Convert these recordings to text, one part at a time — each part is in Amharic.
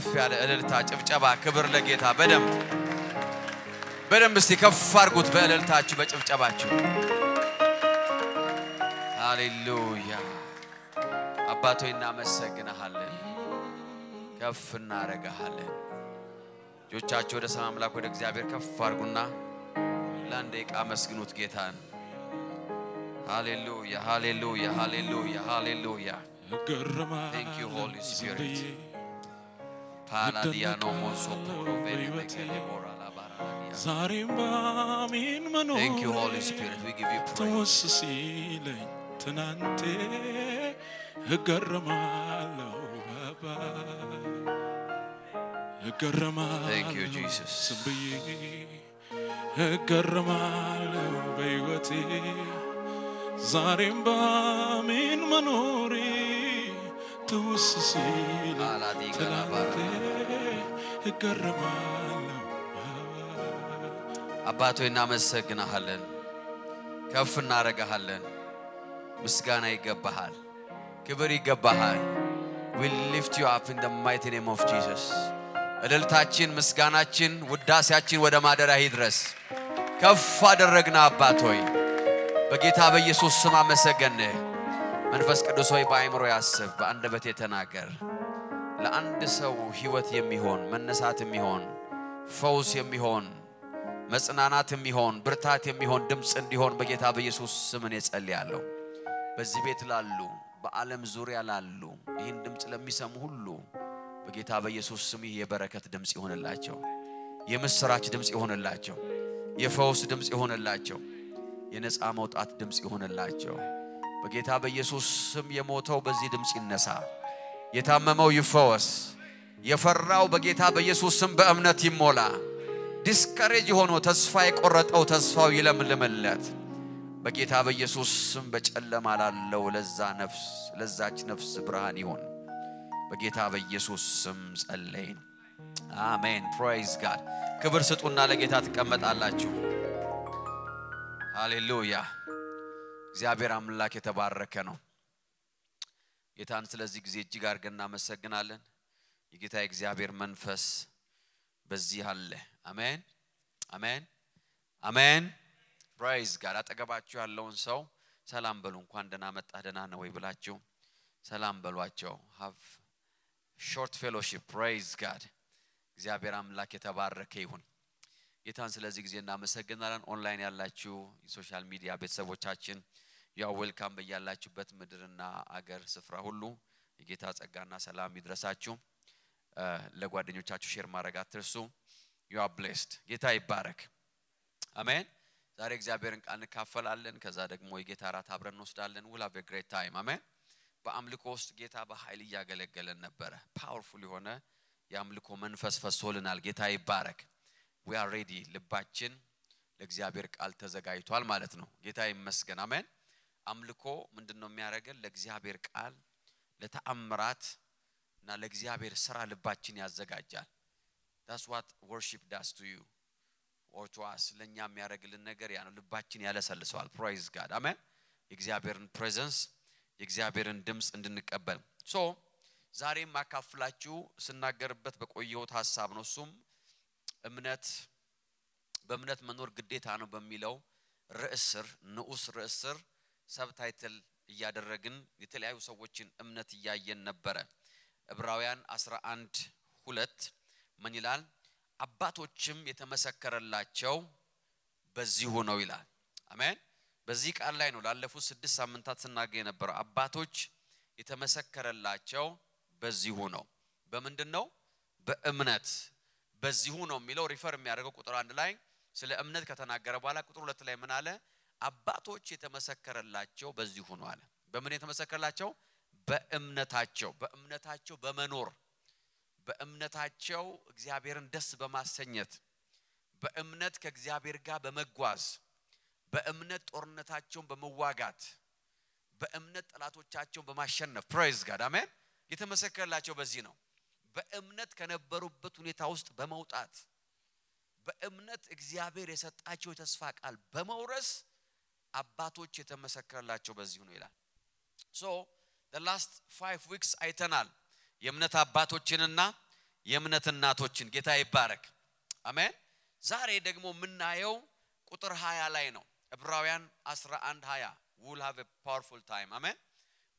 ከፍ ያለ እልልታ፣ ጭብጨባ፣ ክብር ለጌታ በደንብ በደንብ እስቲ ከፍ አድርጉት በእልልታችሁ በጭብጨባችሁ። ሃሌሉያ አባቶ እናመሰግንሃለን፣ ከፍ እናረጋሃለን። እጆቻችሁ ወደ ሰማይ አምላክ ወደ እግዚአብሔር ከፍ አድርጉና ለአንድ ደቂቃ አመስግኑት ጌታን። ሃሌሉያ ሃሌሉያ ሃሌሉያ ሃሌሉያ Thank you, Holy Spirit. Thank you, Holy Spirit. We give you praise. ትውስ ሲለኝ ትናንቴ እገረማለሁ ባባ Thank you, Jesus. ዝም ብዬ እገረማለሁ በሕይወቴ ዛሬም ባሚን መኖሬ ትውስ ትናንቴ ላባራ እገረማለሁ አባቶ እናመሰግናሃለን፣ ከፍ እናረጋሃለን። ምስጋና ይገባሃል፣ ክብር ይገባሃል። we lift you up in the mighty name of Jesus እልልታችን፣ ምስጋናችን፣ ውዳሴያችን ወደ ማደሪያ ይድረስ። ከፍ አደረግና አባት ሆይ በጌታ በኢየሱስ ስም አመሰገንህ። መንፈስ ቅዱስ ሆይ በአእምሮ ያስብ፣ በአንደበት የተናገር ለአንድ ሰው ህይወት የሚሆን መነሳት የሚሆን ፈውስ የሚሆን መጽናናት የሚሆን ብርታት የሚሆን ድምፅ እንዲሆን በጌታ በኢየሱስ ስም እኔ ጸልያለሁ። በዚህ ቤት ላሉ በዓለም ዙሪያ ላሉ ይህን ድምፅ ለሚሰሙ ሁሉ በጌታ በኢየሱስ ስም ይህ የበረከት ድምፅ ይሆንላቸው፣ የምስራች ድምፅ ይሆንላቸው፣ የፈውስ ድምፅ ይሆንላቸው፣ የነፃ መውጣት ድምፅ ይሆንላቸው። በጌታ በኢየሱስ ስም የሞተው በዚህ ድምፅ ይነሳ፣ የታመመው ይፈወስ፣ የፈራው በጌታ በኢየሱስ ስም በእምነት ይሞላ። discourage ሆኖ ተስፋ የቆረጠው ተስፋው ይለምልምለት። በጌታ በኢየሱስ ስም በጨለማ ላለው ለዛ ነፍስ ለዛች ነፍስ ብርሃን ይሁን። በጌታ በኢየሱስ ስም ጸለይን። አሜን። praise God። ክብር ስጡና ለጌታ ትቀመጣላችሁ። ሃሌሉያ። እግዚአብሔር አምላክ የተባረከ ነው። ጌታን ስለዚህ ጊዜ እጅግ አድርገን እናመሰግናለን። የጌታ የእግዚአብሔር መንፈስ በዚህ አለ። አሜን፣ አሜን፣ አሜን። praise God። አጠገባችሁ ያለውን ሰው ሰላም በሉ። እንኳን ደህና መጣህ ደህና ነው ወይ ብላችሁ ሰላም በሏቸው። have short fellowship። praise God። እግዚአብሔር አምላክ የተባረከ ይሁን። ጌታን ስለዚህ ጊዜ እናመሰግናለን። ኦንላይን ያላችሁ የ social media ቤተሰቦቻችን ያው welcome በያላችሁበት ምድርና አገር ስፍራ ሁሉ የጌታ ጸጋና ሰላም ይድረሳችሁ። ለጓደኞቻችሁ share ማድረግ አትርሱ። you blessed። ጌታ ይባረክ። አሜን። ዛሬ እግዚአብሔርን ቃል እንካፈላለን። ከዛ ደግሞ የጌታ እራት አብረን እንወስዳለን። we'll have great time። አሜን። በአምልኮ ውስጥ ጌታ በኃይል እያገለገለን ነበረ። powerful የሆነ የአምልኮ መንፈስ ፈሶልናል። ጌታ ይባረክ። we are ready። ልባችን ለእግዚአብሔር ቃል ተዘጋጅቷል ማለት ነው። ጌታ ይመስገን። አሜን። አምልኮ ምንድን ነው የሚያደርገን? ለእግዚአብሔር ቃል፣ ለተአምራት እና ለእግዚአብሔር ስራ ልባችን ያዘጋጃል። that's what worship does to you or ለእኛ የሚያደርግልን ነገር ያ ነው። ልባችን ያለሰልሰዋል። praise God አሜን። የእግዚአብሔርን presence የእግዚአብሔርን ድምፅ እንድንቀበል so ዛሬ የማካፍላችሁ ስናገርበት በቆየሁት ሀሳብ ነው። እሱም እምነት በእምነት መኖር ግዴታ ነው በሚለው ርዕስ ስር ንዑስ ርዕስ ስር subtitle እያደረግን የተለያዩ ሰዎችን እምነት እያየን ነበረ። ዕብራውያን 11 ሁለት ምን ይላል? አባቶችም የተመሰከረላቸው በዚሁ ነው ይላል። አሜን። በዚህ ቃል ላይ ነው ላለፉት ስድስት ሳምንታት ስናገር የነበረው። አባቶች የተመሰከረላቸው በዚሁ ነው። በምንድን ነው? በእምነት በዚሁ ነው የሚለው refer የሚያደርገው ቁጥር አንድ ላይ ስለ እምነት ከተናገረ በኋላ ቁጥር ሁለት ላይ ምን አለ? አባቶች የተመሰከረላቸው በዚሁ ነው አለ። በምን የተመሰከረላቸው? በእምነታቸው በእምነታቸው በመኖር በእምነታቸው እግዚአብሔርን ደስ በማሰኘት በእምነት ከእግዚአብሔር ጋር በመጓዝ በእምነት ጦርነታቸውን በመዋጋት በእምነት ጠላቶቻቸውን በማሸነፍ ፕሬዝ ጋድ አሜን። የተመሰከረላቸው በዚህ ነው። በእምነት ከነበሩበት ሁኔታ ውስጥ በመውጣት በእምነት እግዚአብሔር የሰጣቸው የተስፋ ቃል በመውረስ አባቶች የተመሰከረላቸው በዚሁ ነው ይላል። so last five weeks አይተናል የእምነት አባቶችንና የእምነት እናቶችን። ጌታ ይባረክ። አሜን። ዛሬ ደግሞ የምናየው ቁጥር 20 ላይ ነው። ዕብራውያን 11 20 we'll have powerful time አሜን።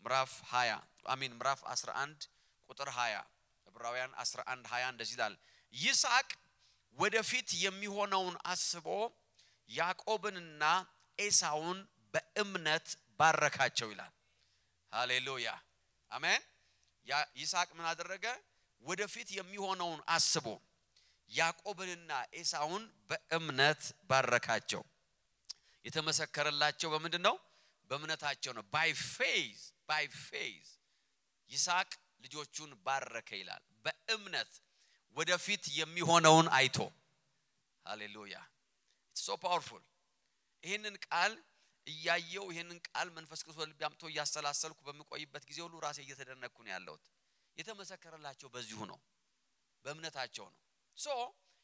ምዕራፍ 20 አሚን። ምዕራፍ 11 ቁጥር 20 ዕብራውያን 11 20 እንደዚህ ይላል። ይስሐቅ ወደፊት የሚሆነውን አስቦ ያዕቆብንና ኤሳውን በእምነት ባረካቸው ይላል። ሃሌሉያ! አሜን! ይስሐቅ ምን አደረገ? ወደፊት የሚሆነውን አስቦ ያዕቆብንና ኤሳውን በእምነት ባረካቸው። የተመሰከረላቸው በምንድን ነው? በእምነታቸው ነው። by faith by faith ይስሐቅ ልጆቹን ባረከ ይላል። በእምነት ወደፊት የሚሆነውን አይቶ። ሃሌሉያ! so powerful ይህንን ቃል እያየው ይህንን ቃል መንፈስ ቅዱስ ወደ ልብ አምጥቶ እያሰላሰልኩ በምቆይበት ጊዜ ሁሉ ራሴ እየተደነቅኩ ነው ያለሁት። የተመሰከረላቸው በዚሁ ነው። በእምነታቸው ነው። so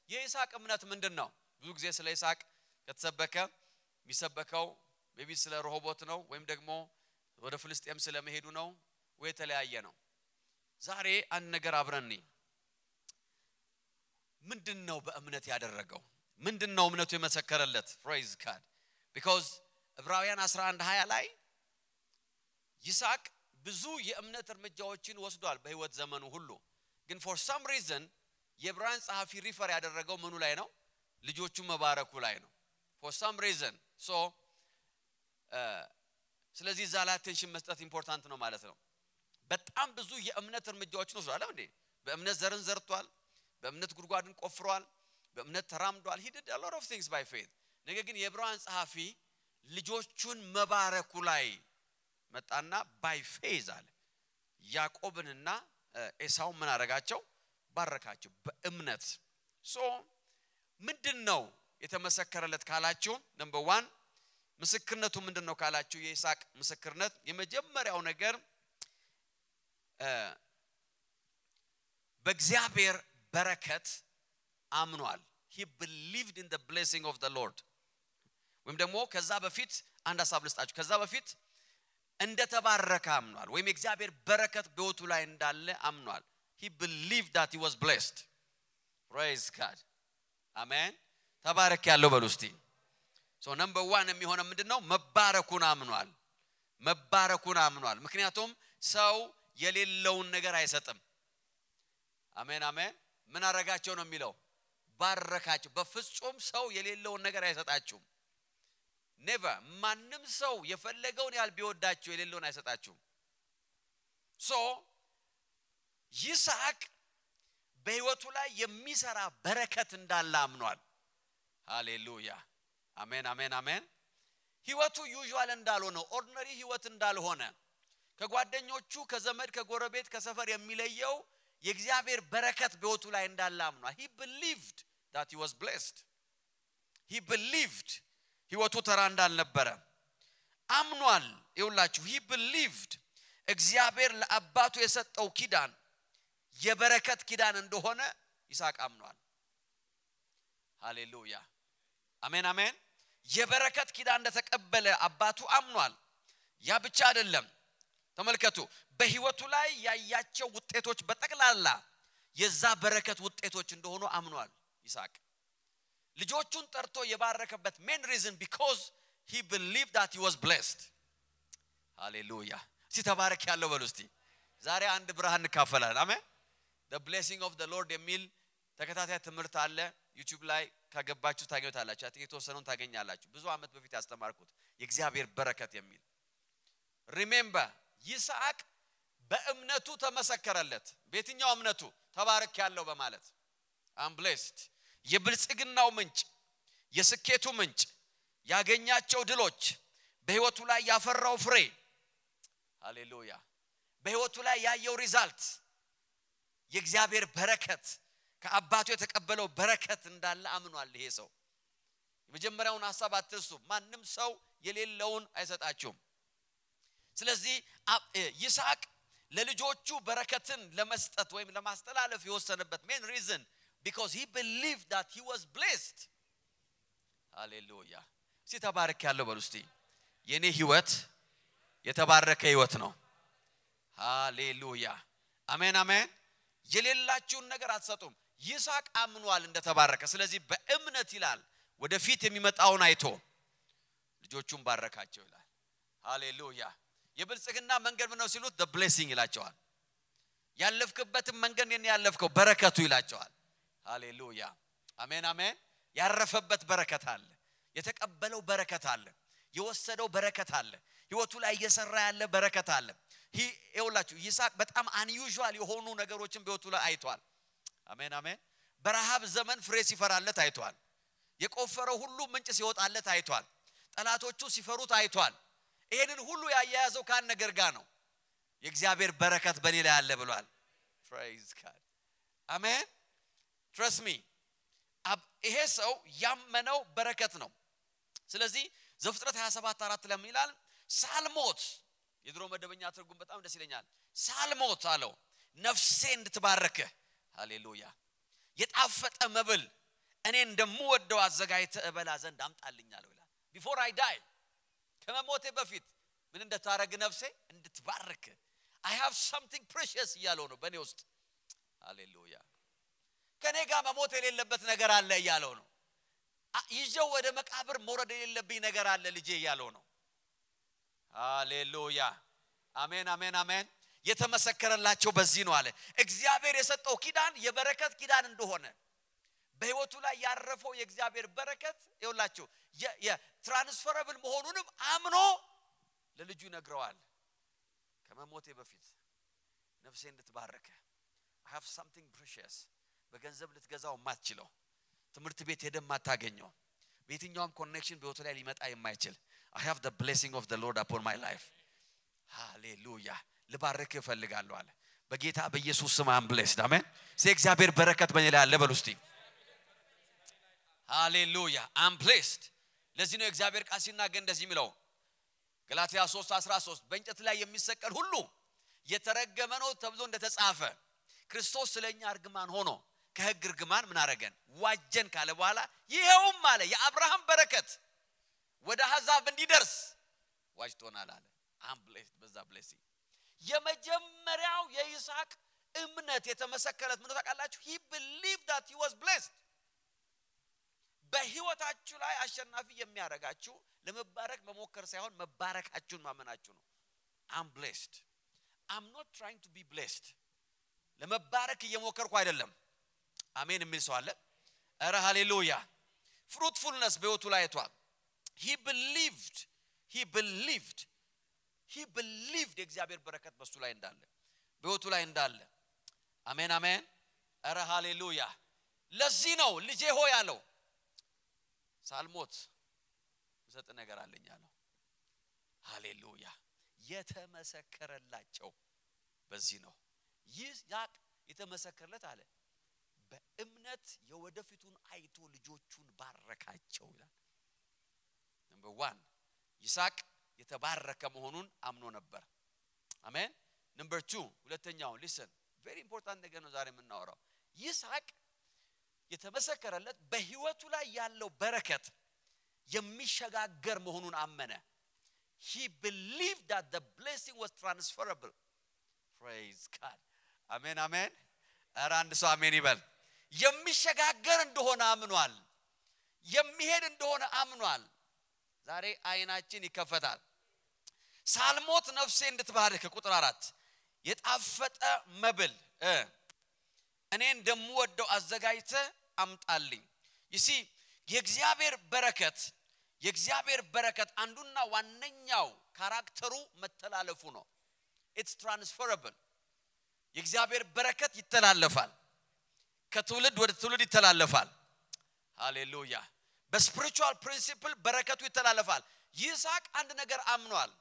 የይስሐቅ እምነት ምንድን ነው ብዙ ጊዜ ስለ ይስሐቅ ከተሰበከ የሚሰበከው maybe ስለ ረሆቦት ነው ወይም ደግሞ ወደ ፍልስጤም ስለመሄዱ ነው ወይ የተለያየ ነው ዛሬ አንድ ነገር አብረን ምንድን ነው በእምነት ያደረገው? ምንድን ነው እምነቱ የመሰከረለት? praise God because ዕብራውያን 11 20 ላይ ይስሐቅ ብዙ የእምነት እርምጃዎችን ወስዷል በህይወት ዘመኑ ሁሉ። ግን for some reason የዕብራውያን ጸሐፊ refer ያደረገው ምኑ ላይ ነው? ልጆቹ መባረኩ ላይ ነው። for some reason so ስለዚህ እዛ ላይ attention መስጠት important ነው ማለት ነው በጣም ብዙ የእምነት እርምጃዎችን ወስዷል እንዴ? በእምነት ዘርን ዘርቷል በእምነት ጉድጓድን ቆፍሯል በእምነት ተራምዷል። he did lot of things by faith ነገር ግን የዕብራውያን ጸሐፊ ልጆቹን መባረኩ ላይ መጣና by faith አለ። ያዕቆብንና ኤሳውን ምን አረጋቸው ባረካቸው በእምነት። so ምንድን ነው የተመሰከረለት ካላችሁ? number one ምስክርነቱ ምንድን ነው ካላችሁ? የይስሐቅ ምስክርነት። የመጀመሪያው ነገር በእግዚአብሔር በረከት አምኗል። he believed in blessing of Lord ወይም ደግሞ ከዛ በፊት አንድ ሀሳብ ልስጣችሁ። ከዛ በፊት እንደተባረከ አምኗል። ወይም የእግዚአብሔር በረከት በህይወቱ ላይ እንዳለ አምኗል። he believe that he was blessed praise God አሜን ተባረክ ያለው በሉ እስቲ። so number one የሚሆነው ምንድን ነው መባረኩን አምኗል። መባረኩን አምኗል። ምክንያቱም ሰው የሌለውን ነገር አይሰጥም። አሜን አሜን። ምን አረጋቸው ነው የሚለው? ባረካቸው። በፍጹም ሰው የሌለውን ነገር አይሰጣችሁም። never ማንም ሰው የፈለገውን ያህል ቢወዳችሁ የሌለውን አይሰጣችሁም። so ይስሐቅ በህይወቱ ላይ የሚሰራ በረከት እንዳለ አምኗል። ሃሌሉያ። አሜን አሜን አሜን። ህይወቱ usual እንዳልሆነ ordinary ህይወት እንዳልሆነ ከጓደኞቹ ከዘመድ ከጎረቤት ከሰፈር የሚለየው የእግዚአብሔር በረከት በህይወቱ ላይ እንዳለ አምኗል። he believed that he was blessed he believed ህይወቱ ተራ እንዳልነበረ አምኗል። ይውላችሁ ሂ ብሊቭድ እግዚአብሔር ለአባቱ የሰጠው ኪዳን የበረከት ኪዳን እንደሆነ ይስሐቅ አምኗል። ሃሌሉያ። አሜን አሜን። የበረከት ኪዳን እንደተቀበለ አባቱ አምኗል። ያ ብቻ አይደለም ተመልከቱ በህይወቱ ላይ ያያቸው ውጤቶች በጠቅላላ የዛ በረከት ውጤቶች እንደሆኑ አምኗል ይስሐቅ። ልጆቹን ጠርቶ የባረከበት main reason because he believe that he was blessed ሃሌሉያ! እስቲ ተባረክ ያለው በሉ እስቲ። ዛሬ አንድ ብርሃን እንካፈላለን። አሜን። The blessing of the lord የሚል ተከታታይ ትምህርት አለ። ዩቲዩብ ላይ ከገባችሁ ታገኙታላችሁ። የተወሰነውን ታገኛላችሁ። ብዙ አመት በፊት ያስተማርኩት የእግዚአብሔር በረከት የሚል። remember ይስሐቅ በእምነቱ ተመሰከረለት። በየትኛው እምነቱ? ተባረክ ያለው በማለት አም ብሌስድ የብልጽግናው ምንጭ የስኬቱ ምንጭ ያገኛቸው ድሎች በህይወቱ ላይ ያፈራው ፍሬ። ሃሌሉያ። በህይወቱ ላይ ያየው ሪዛልት የእግዚአብሔር በረከት ከአባቱ የተቀበለው በረከት እንዳለ አምኗል ይሄ ሰው። የመጀመሪያውን ሀሳብ አትርሱ። ማንም ሰው የሌለውን አይሰጣችሁም ስለዚህ ይስሐቅ ለልጆቹ በረከትን ለመስጠት ወይም ለማስተላለፍ የወሰነበት main reason because he believed that he was blessed. ሃሌሉያ! እስቲ ተባረክ ያለው በሉ እስቲ። የኔ ህይወት የተባረከ ህይወት ነው። ሃሌሉያ! አሜን አሜን! የሌላችሁን ነገር አትሰጡም። ይስሐቅ አምኗል እንደተባረከ። ስለዚህ በእምነት ይላል ወደፊት የሚመጣውን አይቶ ልጆቹን ባረካቸው ይላል። ሃሌሉያ የብልጽግና መንገድ ምነው ሲሉት? Blessing ይላቸዋል። ያለፍክበትን መንገድ የኔ ያለፍከው በረከቱ ይላቸዋል። ሃሌሉያ! አሜን አሜን። ያረፈበት በረከት አለ። የተቀበለው በረከት አለ። የወሰደው በረከት አለ። ህይወቱ ላይ እየሰራ ያለ በረከት አለ። ይውላችሁ ይስሐቅ በጣም አንዩዥዋል የሆኑ ነገሮችን በህይወቱ ላይ አይቷል። አሜን አሜን። በረሃብ ዘመን ፍሬ ሲፈራለት አይቷል። የቆፈረው ሁሉ ምንጭ ሲወጣለት አይቷል። ጠላቶቹ ሲፈሩት አይቷል ይሄንን ሁሉ ያያያዘው ከአንድ ነገር ጋር ነው። የእግዚአብሔር በረከት በእኔ ላይ አለ ብሏል። praise God አሜን trust me ይሄ ሰው ያመነው በረከት ነው። ስለዚህ ዘፍጥረት 27 አራት ለምን ይላል? ሳልሞት የድሮ መደበኛ ትርጉም በጣም ደስ ይለኛል። ሳልሞት አለው። ነፍሴ እንድትባረክህ ሃሌሉያ። የጣፈጠ መብል። እኔ እንደምወደው አዘጋጅተህ እበላ ዘንድ አምጣልኝ ይላል። before I die ከመሞቴ በፊት ምን እንድታረግ ነፍሴ? እንድትባርክ። I have something precious እያለው ነው በእኔ ውስጥ። ሃሌሉያ። ከእኔ ጋር መሞት የሌለበት ነገር አለ እያለው ነው። ይዤው ወደ መቃብር መውረድ የሌለብኝ ነገር አለ ልጄ እያለው ነው። ሃሌሉያ። አሜን አሜን አሜን። የተመሰከረላቸው በዚህ ነው አለ። እግዚአብሔር የሰጠው ኪዳን የበረከት ኪዳን እንደሆነ በህይወቱ ላይ ያረፈው የእግዚአብሔር በረከት ይውላችሁ የ transferable መሆኑንም አምኖ ለልጁ ይነግረዋል። ከመሞቴ በፊት ነፍሴ I have something precious በገንዘብ ልትገዛው የማትችለው ትምህርት ቤት ሄደህ የማታገኘው በየትኛውም connection በህይወቱ ላይ ሊመጣ የማይችል I have the blessing of the Lord upon my life ሃሌሉያ! ልባርክ እፈልጋለሁ አለ። በጌታ በኢየሱስ ስም I'm blessed አሜን። እግዚአብሔር በረከት በእኔ ላይ አለ እስቲ ሃሌሉያ። I'm blessed ለዚህ ነው የእግዚአብሔር ቃል ሲናገር እንደዚህ የሚለው ገላትያ 3 13 በእንጨት ላይ የሚሰቀል ሁሉ የተረገመ ነው ተብሎ እንደተጻፈ ክርስቶስ ስለኛ እርግማን ሆኖ ከህግ እርግማን ምን አረገን? ዋጀን ካለ በኋላ ይኸውም አለ የአብርሃም በረከት ወደ አሕዛብ እንዲደርስ ዋጅቶናል አለ። I'm blessed በዛ blessing የመጀመሪያው የይስሐቅ እምነት የተመሰከረለት ምን ታውቃላችሁ? he believe that he was blessed በህይወታችሁ ላይ አሸናፊ የሚያደርጋችሁ ለመባረክ መሞከር ሳይሆን መባረካችሁን ማመናችሁ ነው። I'm blessed I'm not trying to be blessed ለመባረክ እየሞከርኩ አይደለም። አሜን የሚል ሰው አለ። እረ ሃሌሉያ! fruitfulness በህይወቱ ላይ አይቷል። he believed he believed he believed የእግዚአብሔር በረከት በሱ ላይ እንዳለ በህይወቱ ላይ እንዳለ። አሜን አሜን። እረ ሃሌሉያ! ለዚህ ነው ልጄ ሆይ አለው ሳልሞት ምሰጥህ ነገር አለኝ አለው። ሃሌሉያ! የተመሰከረላቸው በዚህ ነው። ይስሐቅ የተመሰከረለት አለ። በእምነት የወደፊቱን አይቶ ልጆቹን ባረካቸው ይላል። number one ይስሐቅ የተባረከ መሆኑን አምኖ ነበር። አሜን? number two ሁለተኛው listen very important ነገር ነው ዛሬ የምናወራው። ይስሐቅ የተመሰከረለት በህይወቱ ላይ ያለው በረከት የሚሸጋገር መሆኑን አመነ። He believed that the blessing was transferable. Praise god. አሜን አሜን። ኧረ አንድ ሰው አሜን ይበል። የሚሸጋገር እንደሆነ አምኗል። የሚሄድ እንደሆነ አምኗል። ዛሬ አይናችን ይከፈታል። ሳልሞት ነፍሴ እንድትባርክ ቁጥር አራት። የጣፈጠ መብል እኔ እንደምወደው አዘጋጅተ አምጣልኝ። You see የእግዚአብሔር በረከት የእግዚአብሔር በረከት አንዱና ዋነኛው character ኡ መተላለፉ ነው። It's transferable የእግዚአብሔር በረከት ይተላለፋል። ከትውልድ ወደ ትውልድ ይተላለፋል። ሃሌሉያ በ spiritual principle በረከቱ ይተላለፋል። ይስሐቅ አንድ ነገር አምኗል።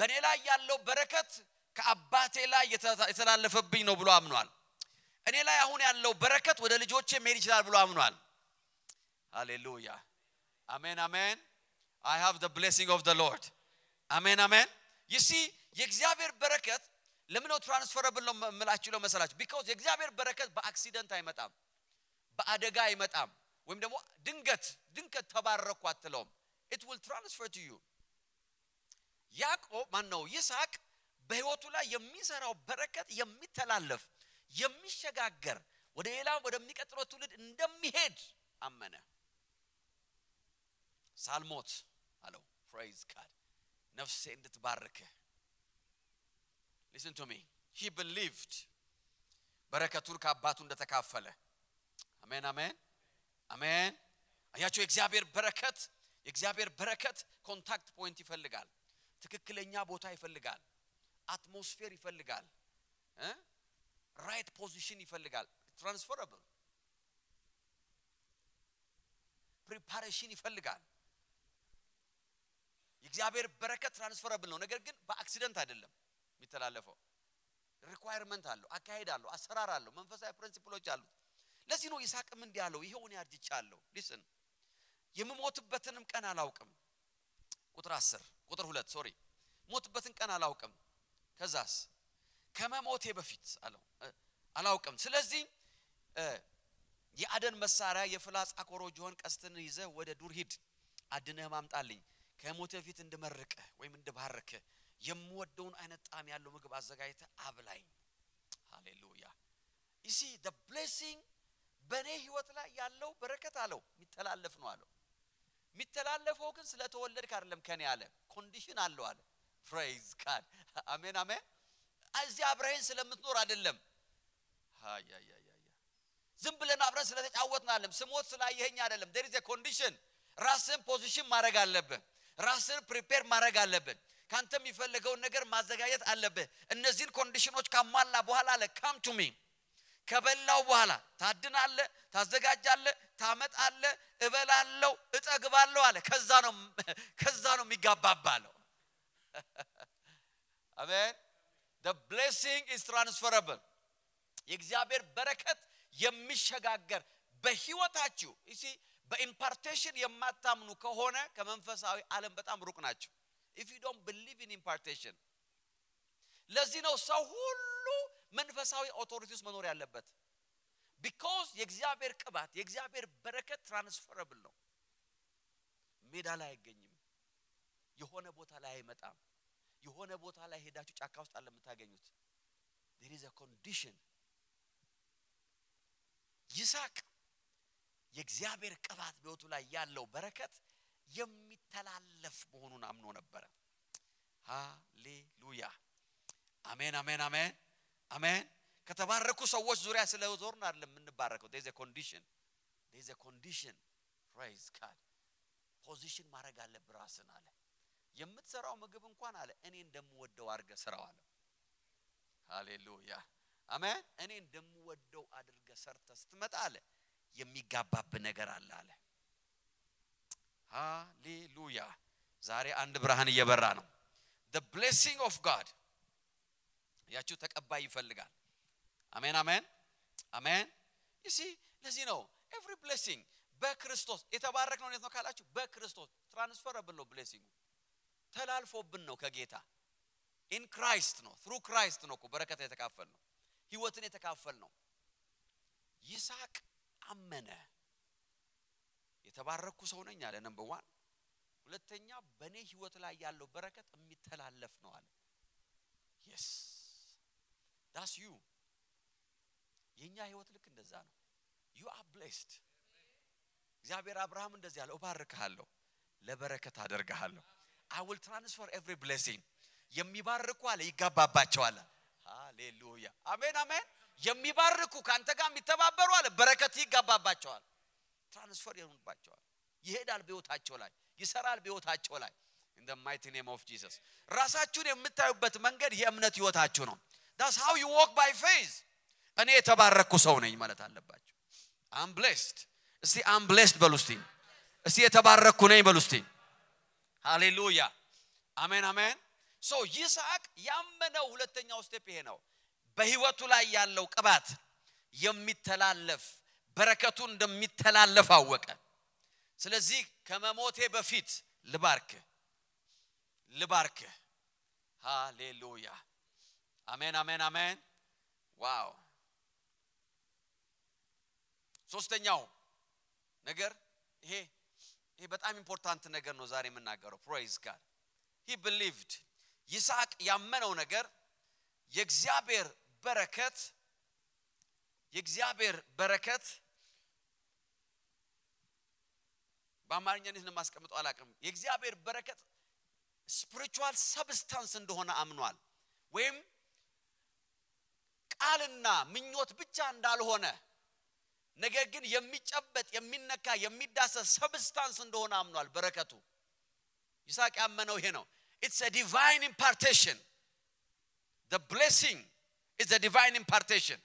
በእኔ ላይ ያለው በረከት ከአባቴ ላይ የተላለፈብኝ ነው ብሎ አምኗል እኔ ላይ አሁን ያለው በረከት ወደ ልጆቼ መሄድ ይችላል ብሎ አምኗል። ሃሌሉያ። አሜን አሜን። I have the blessing of the lord. አሜን አሜን። You see የእግዚአብሔር በረከት ለምን ነው transferable ነው ምላችሁ ነው መሰላችሁ? Because የእግዚአብሔር በረከት በ accident አይመጣም በአደጋ አይመጣም ወይም ደግሞ ድንገት ድንገት ተባረኩ አትለውም። It will transfer to you ያዕቆብ ማን ነው ይስሐቅ በህይወቱ ላይ የሚሰራው በረከት የሚተላለፍ የሚሸጋገር ወደ ሌላ ወደሚቀጥለው ትውልድ እንደሚሄድ አመነ። ሳልሞት አለው። Praise God ነፍሴ እንድትባርክህ listen to me he believed በረከቱን ከአባቱ እንደተካፈለ። አሜን አሜን አሜን። አያችሁ የእግዚአብሔር በረከት የእግዚአብሔር በረከት contact point ይፈልጋል። ትክክለኛ ቦታ ይፈልጋል። Atmosphere ይፈልጋል right position ይፈልጋል። Transferable preparation ይፈልጋል። የእግዚአብሔር በረከት transferable ነው። ነገር ግን በ accident አይደለም የሚተላለፈው። Requirement አለው አካሄድ አለው አሰራር አለው መንፈሳዊ principle ኦች አሉት። ለዚህ ነው ይስሐቅም እንዲህ አለው። ይኸውን ያርጅቻለሁ ሊስን የምሞትበትንም ቀን አላውቅም። ቁጥር 10 ቁጥር ሁለት ሶሪ ሞትበትን ቀን አላውቅም። ከዛስ ከመሞቴ በፊት አለው። አላውቅም። ስለዚህ የአደን መሳሪያ የፍላጻ ኮረጆህን ቀስትን ይዘህ ወደ ዱር ሂድ። አድነህ ማምጣልኝ። ከሞት በፊት እንድመርቅህ ወይም እንድባርክህ የምወደውን አይነት ጣም ያለው ምግብ አዘጋጅተ አብላኝ። ሃሌሉያ! You see the blessing በእኔ ህይወት ላይ ያለው በረከት አለው። የሚተላለፍ ነው አለው። የሚተላለፈው ግን ስለተወለድክ አይደለም ከኔ አለ። Condition አለው አለ። Praise God አሜን አሜን እዚህ አብረህን ስለምትኖር አይደለም። ዝም ብለን አብረን ስለተጫወትን አለም ስሞት ስላየኸኝ አይደለም። Is condition ራስን position ማድረግ አለብህ። ራስን prepare ማድረግ አለብን ካንተ የሚፈልገውን ነገር ማዘጋጀት አለብህ። እነዚህን condition ኦች ካሟላ በኋላ አለ come to me ከበላው በኋላ ታድናለ ታዘጋጃለ ታመጣለ እበላለው እጠግባለሁ አለ። ከዛ ነው ከዛ ነው የሚጋባባለው። አሜን the blessing is transferable. የእግዚአብሔር በረከት የሚሸጋገር በህይወታችሁ። You see በ impartation የማታምኑ ከሆነ ከመንፈሳዊ ዓለም በጣም ሩቅ ናቸው if you don't believe in impartation. ለዚህ ነው ሰው ሁሉ መንፈሳዊ authority ውስጥ መኖር ያለበት። Because የእግዚአብሔር ቅባት የእግዚአብሔር በረከት transferable ነው። ሜዳ ላይ አይገኝም። የሆነ ቦታ ላይ አይመጣም የሆነ ቦታ ላይ ሄዳችሁ ጫካ ውስጥ አለ የምታገኙት? Is a condition. ይስሐቅ የእግዚአብሔር ቅባት በህይወቱ ላይ ያለው በረከት የሚተላለፍ መሆኑን አምኖ ነበረ። ሃሌሉያ! አሜን አሜን አሜን አሜን። ከተባረኩ ሰዎች ዙሪያ ስለ ዞርን አይደለም የምንባረከው። There's condition there's condition praise God position ማድረግ አለብህ ራስን አለ የምትሰራው ምግብ እንኳን አለ እኔ እንደምወደው አድርገህ ስራው አለ ሃሌሉያ! አሜን! እኔ እንደምወደው አድርገህ ሰርተህ ስትመጣ አለ የሚጋባብ ነገር አለ አለ። ሃሌሉያ! ዛሬ አንድ ብርሃን እየበራ ነው። The blessing of God! አያችሁ ተቀባይ ይፈልጋል። አሜን አሜን አሜን። You see ለዚህ ነው every blessing በክርስቶስ የተባረክነው። ነው ካላችሁ? በክርስቶስ transferable ነው blessing ኡ ተላልፎብን ነው ከጌታ። In Christ ነው through Christ ነው በረከት የተካፈልነው ህይወትን የተካፈልነው ይስሐቅ አመነ። የተባረኩ ሰው ነኝ አለ number one ሁለተኛ በእኔ ህይወት ላይ ያለው በረከት የሚተላለፍ ነው አለ። Yes that's you የእኛ ህይወት ልክ እንደዛ ነው። You are blessed እግዚአብሔር አብርሃም እንደዚህ አለ እባርክሃለሁ ለበረከት አደርግሃለሁ I transfer every blessing የሚባርኩ አለ ይጋባባቸዋል ሃሌሉያ። አሜን አሜን። የሚባርኩ ከአንተ ጋር የሚተባበሩ አለ በረከት ይጋባባቸዋል transfer ይሆንባቸዋል ይሄዳል በህይወታቸው ላይ ይሰራል በህይወታቸው ላይ። The mighty name of Jesus. ራሳችሁን የምታዩበት መንገድ የእምነት ህይወታችሁ ነው። That's how you walk by faith. እኔ የተባረኩ ሰው ነኝ ማለት አለባችሁ። I'm blessed እስቲ I'm blessed በሉ እስቲ። እስቲ የተባረኩ ነኝ በሉ እስቲ ሃሌሉያ። አሜን አሜን። So ይስሐቅ ያመነው ሁለተኛው step ይሄ ነው። በህይወቱ ላይ ያለው ቅባት የሚተላለፍ በረከቱ እንደሚተላለፍ አወቀ። ስለዚህ ከመሞቴ በፊት ልባርክ ልባርክ። ሃሌሉያ። አሜን አሜን አሜን። wow። ሶስተኛው ነገር ይሄ ይሄ በጣም important ነገር ነው ዛሬ የምናገረው። praise God he believed ይስሐቅ ያመነው ነገር የእግዚአብሔር በረከት የእግዚአብሔር በረከት በአማርኛ እንዴት ነው አላውቅም። የእግዚአብሔር በረከት spiritual substance እንደሆነ አምኗል። ወይም ቃልና ምኞት ብቻ እንዳልሆነ ነገር ግን የሚጨበጥ የሚነካ የሚዳሰስ substance እንደሆነ አምኗል በረከቱ። ይስሐቅ ያመነው ይሄ ነው። it's divine impartation is a divine impartation.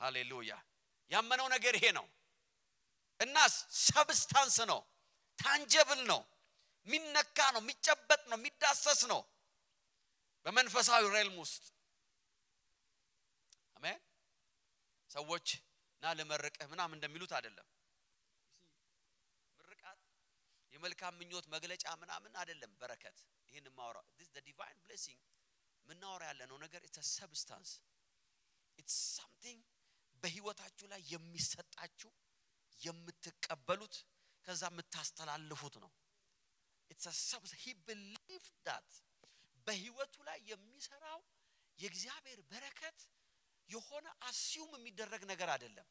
ሃሌሉያ ያመነው ነገር ይሄ ነው። እና substance ነው። tangible ነው። የሚነካ ነው የሚጨበጥ ነው የሚዳሰስ ነው። በመንፈሳዊ realm ውስጥ። አሜን። ሰዎች ና ልመርቅህ ምናምን እንደሚሉት አይደለም። ምርቃት የመልካም ምኞት መግለጫ ምናምን አይደለም በረከት። ይህን የማወራው divine blessing ምናወራ ያለ ነው ነገር it's substance it's something በህይወታችሁ ላይ የሚሰጣችሁ የምትቀበሉት ከዛ የምታስተላልፉት ነው። he believe that በህይወቱ ላይ የሚሰራው የእግዚአብሔር በረከት የሆነ assume የሚደረግ ነገር አይደለም።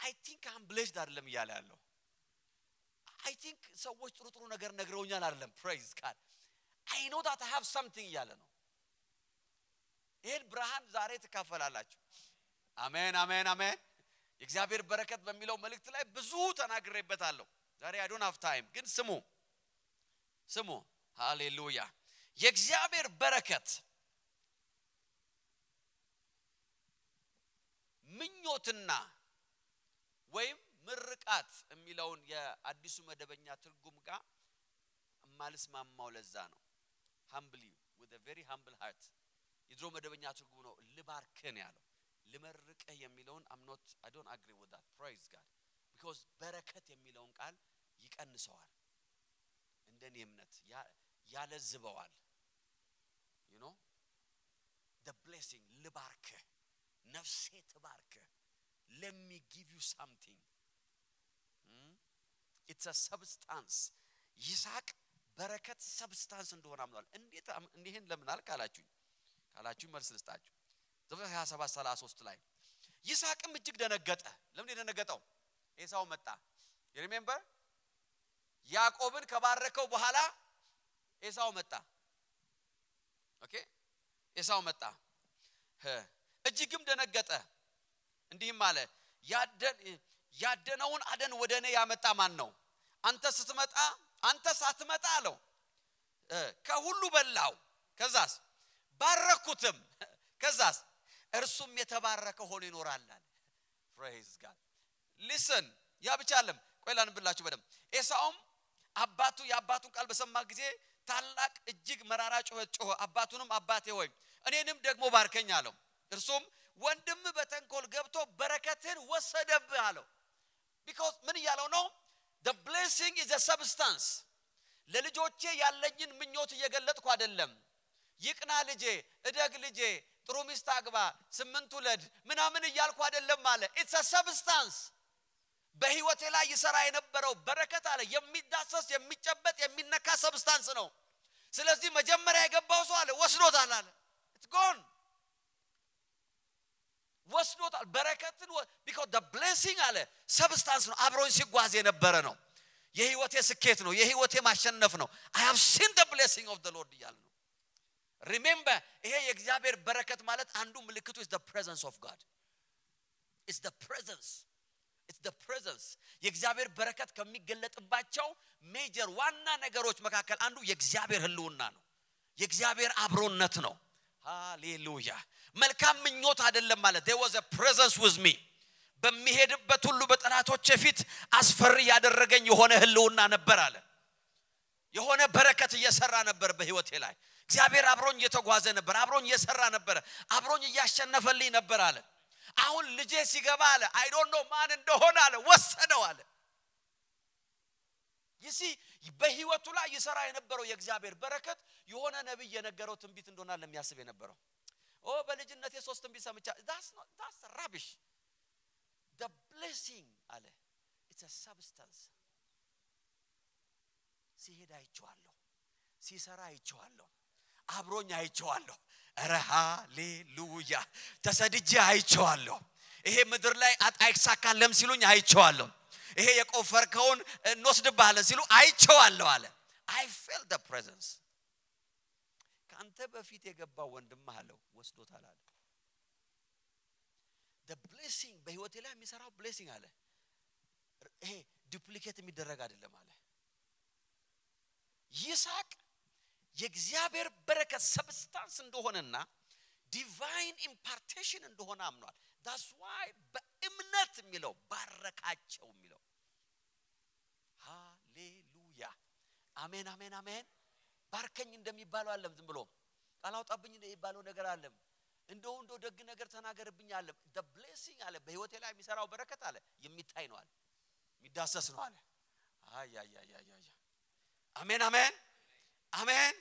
I think I'm blessed አይደለም እያለ ያለው። I think ሰዎች ጥሩ ጥሩ ነገር ነግረውኛል አይደለም። praise God I know that have something እያለ ነው። ይህን ብርሃን ዛሬ ትካፈላላችሁ አሜን አሜን አሜን። የእግዚአብሔር በረከት በሚለው መልእክት ላይ ብዙ ተናግሬበታለሁ። ዛሬ I don't have time ግን ስሙ ስሙ። ሃሌሉያ። የእግዚአብሔር በረከት ምኞትና ወይም ምርቃት የሚለውን የአዲሱ መደበኛ ትርጉም ጋር የማልስማማው ለዛ ነው። humbly very humble heart. የድሮ መደበኛ ትርጉም ነው። ልባርክን ያለው ልመርቅህ የሚለውን አምኖት አይ አግሪ that. Praise God. Because በረከት የሚለውን ቃል ይቀንሰዋል። እንደኔ እምነት ያለዝበዋል። You know? The blessing ልባርክህ ነፍሴ ትባርክህ let me give you something. Hmm? ይስሐቅ በረከት ሰብስታንስ እንደሆነ አምኗል። እንዴት እንዲህን ለምን አልክ አላችሁኝ? ካላችሁኝ መልስ ልስጣችሁ። ዘፍጥረት 27 33 ላይ ይስሐቅም እጅግ ደነገጠ። ለምን የደነገጠው? ኤሳው መጣ። remember ያዕቆብን ከባረከው በኋላ ኤሳው መጣ። okay ኤሳው መጣ እጅግም ደነገጠ። እንዲህም አለ ያደነውን አደን ወደ እኔ ያመጣ ማን ነው? አንተ ስትመጣ አንተ ሳትመጣ አለው። ከሁሉ በላሁ። ከዛስ? ባረኩትም። ከዛስ? እርሱም የተባረከ ሆኖ ይኖራል አለ። please listen ያ ብቻ አለም ቆይ ላንብላችሁ በደም ኤሳውም አባቱ የአባቱን ቃል በሰማ ጊዜ ታላቅ እጅግ መራራ ጩኸት ጮኸ። አባቱንም አባቴ ሆይ እኔንም ደግሞ ባርከኝ አለው እርሱም ወንድምህ በተንኮል ገብቶ በረከትን ወሰደብህ አለው። because ምን እያለው ነው? Blessing is a substance. ለልጆቼ ያለኝን ምኞት እየገለጥኩ አይደለም። ይቅና ልጄ እደግ ልጄ ጥሩ ሚስት አግባ ስምንት ውለድ ምናምን እያልኩ አይደለም አለ። it's substance በህይወቴ ላይ ይሰራ የነበረው በረከት አለ። የሚዳሰስ የሚጨበጥ የሚነካ substance ነው። ስለዚህ መጀመሪያ የገባው ሰው አለ ወስዶታል አለ። gone ወስዶታል። በረከትን because blessing አለ። substance ነው። አብሮኝ ሲጓዝ የነበረ ነው። የህይወቴ ስኬት ነው። የህይወቴ ማሸነፍ ነው። I have seen the blessing of Lord እያለ ነው። remember ይሄ የእግዚአብሔር በረከት ማለት አንዱ ምልክቱ is the presence of God the presence presence የእግዚአብሔር በረከት ከሚገለጥባቸው major ዋና ነገሮች መካከል አንዱ የእግዚአብሔር ህልውና ነው። የእግዚአብሔር አብሮነት ነው ሃሌሉያ። መልካም ምኞት አይደለም ማለት there was a presence with me በሚሄድበት ሁሉ በጠላቶቼ ፊት አስፈሪ ያደረገኝ የሆነ ህልውና ነበር አለ። የሆነ በረከት እየሰራ ነበር በህይወቴ ላይ። እግዚአብሔር አብሮኝ እየተጓዘ ነበር አብሮኝ እየሰራ ነበረ አብሮኝ እያሸነፈልኝ ነበር አለ። አሁን ልጄ ሲገባ አለ አይዶን ነው ማን እንደሆነ አለ ወሰደው አለ ይሲ በህይወቱ ላይ ይሰራ የነበረው የእግዚአብሔር በረከት የሆነ ነቢይ የነገረው ትንቢት እንደሆነ ለሚያስብ የነበረው። ኦ በልጅነቴ ሶስት ትንቢት ሰምቻ ዳስ ራቢሽ blessing አለ። A substance. ሲሄድ አይቼዋለሁ። ሲሰራ አይቼዋለሁ። አብሮኝ አይቼዋለሁ። ኧረ ሃሌሉያ! ተሰድጄ አይቼዋለሁ። ይሄ ምድር ላይ አይሳካለም ሲሉኝ አይቼዋለሁ ይሄ የቆፈርከውን እንወስድብሃለን ሲሉ አይቼዋለሁ አለ። I feel presence ከአንተ በፊት የገባው ወንድምህ አለው ወስዶታል አለ። Blessing በህይወቴ ላይ የሚሰራው blessing አለ። ይሄ duplicate የሚደረግ አይደለም አለ። ይስሐቅ የእግዚአብሔር በረከት substance እንደሆነና divine impartation እንደሆነ አምኗል that's why በእምነት የሚለው ባረካቸው የሚለው ሃሌሉያ። አሜን አሜን አሜን። ባርከኝ እንደሚባለው አለም ዝም ብሎ ቃላውጣብኝ የሚባለው ነገር አለም። እንደው እንደው ደግ ነገር ተናገርብኝ አለ። the blessing አለ። በህይወቴ ላይ የሚሰራው በረከት አለ። የሚታይ ነው አለ። የሚዳሰስ ነው አለ። አይ አሜን አሜን አሜን።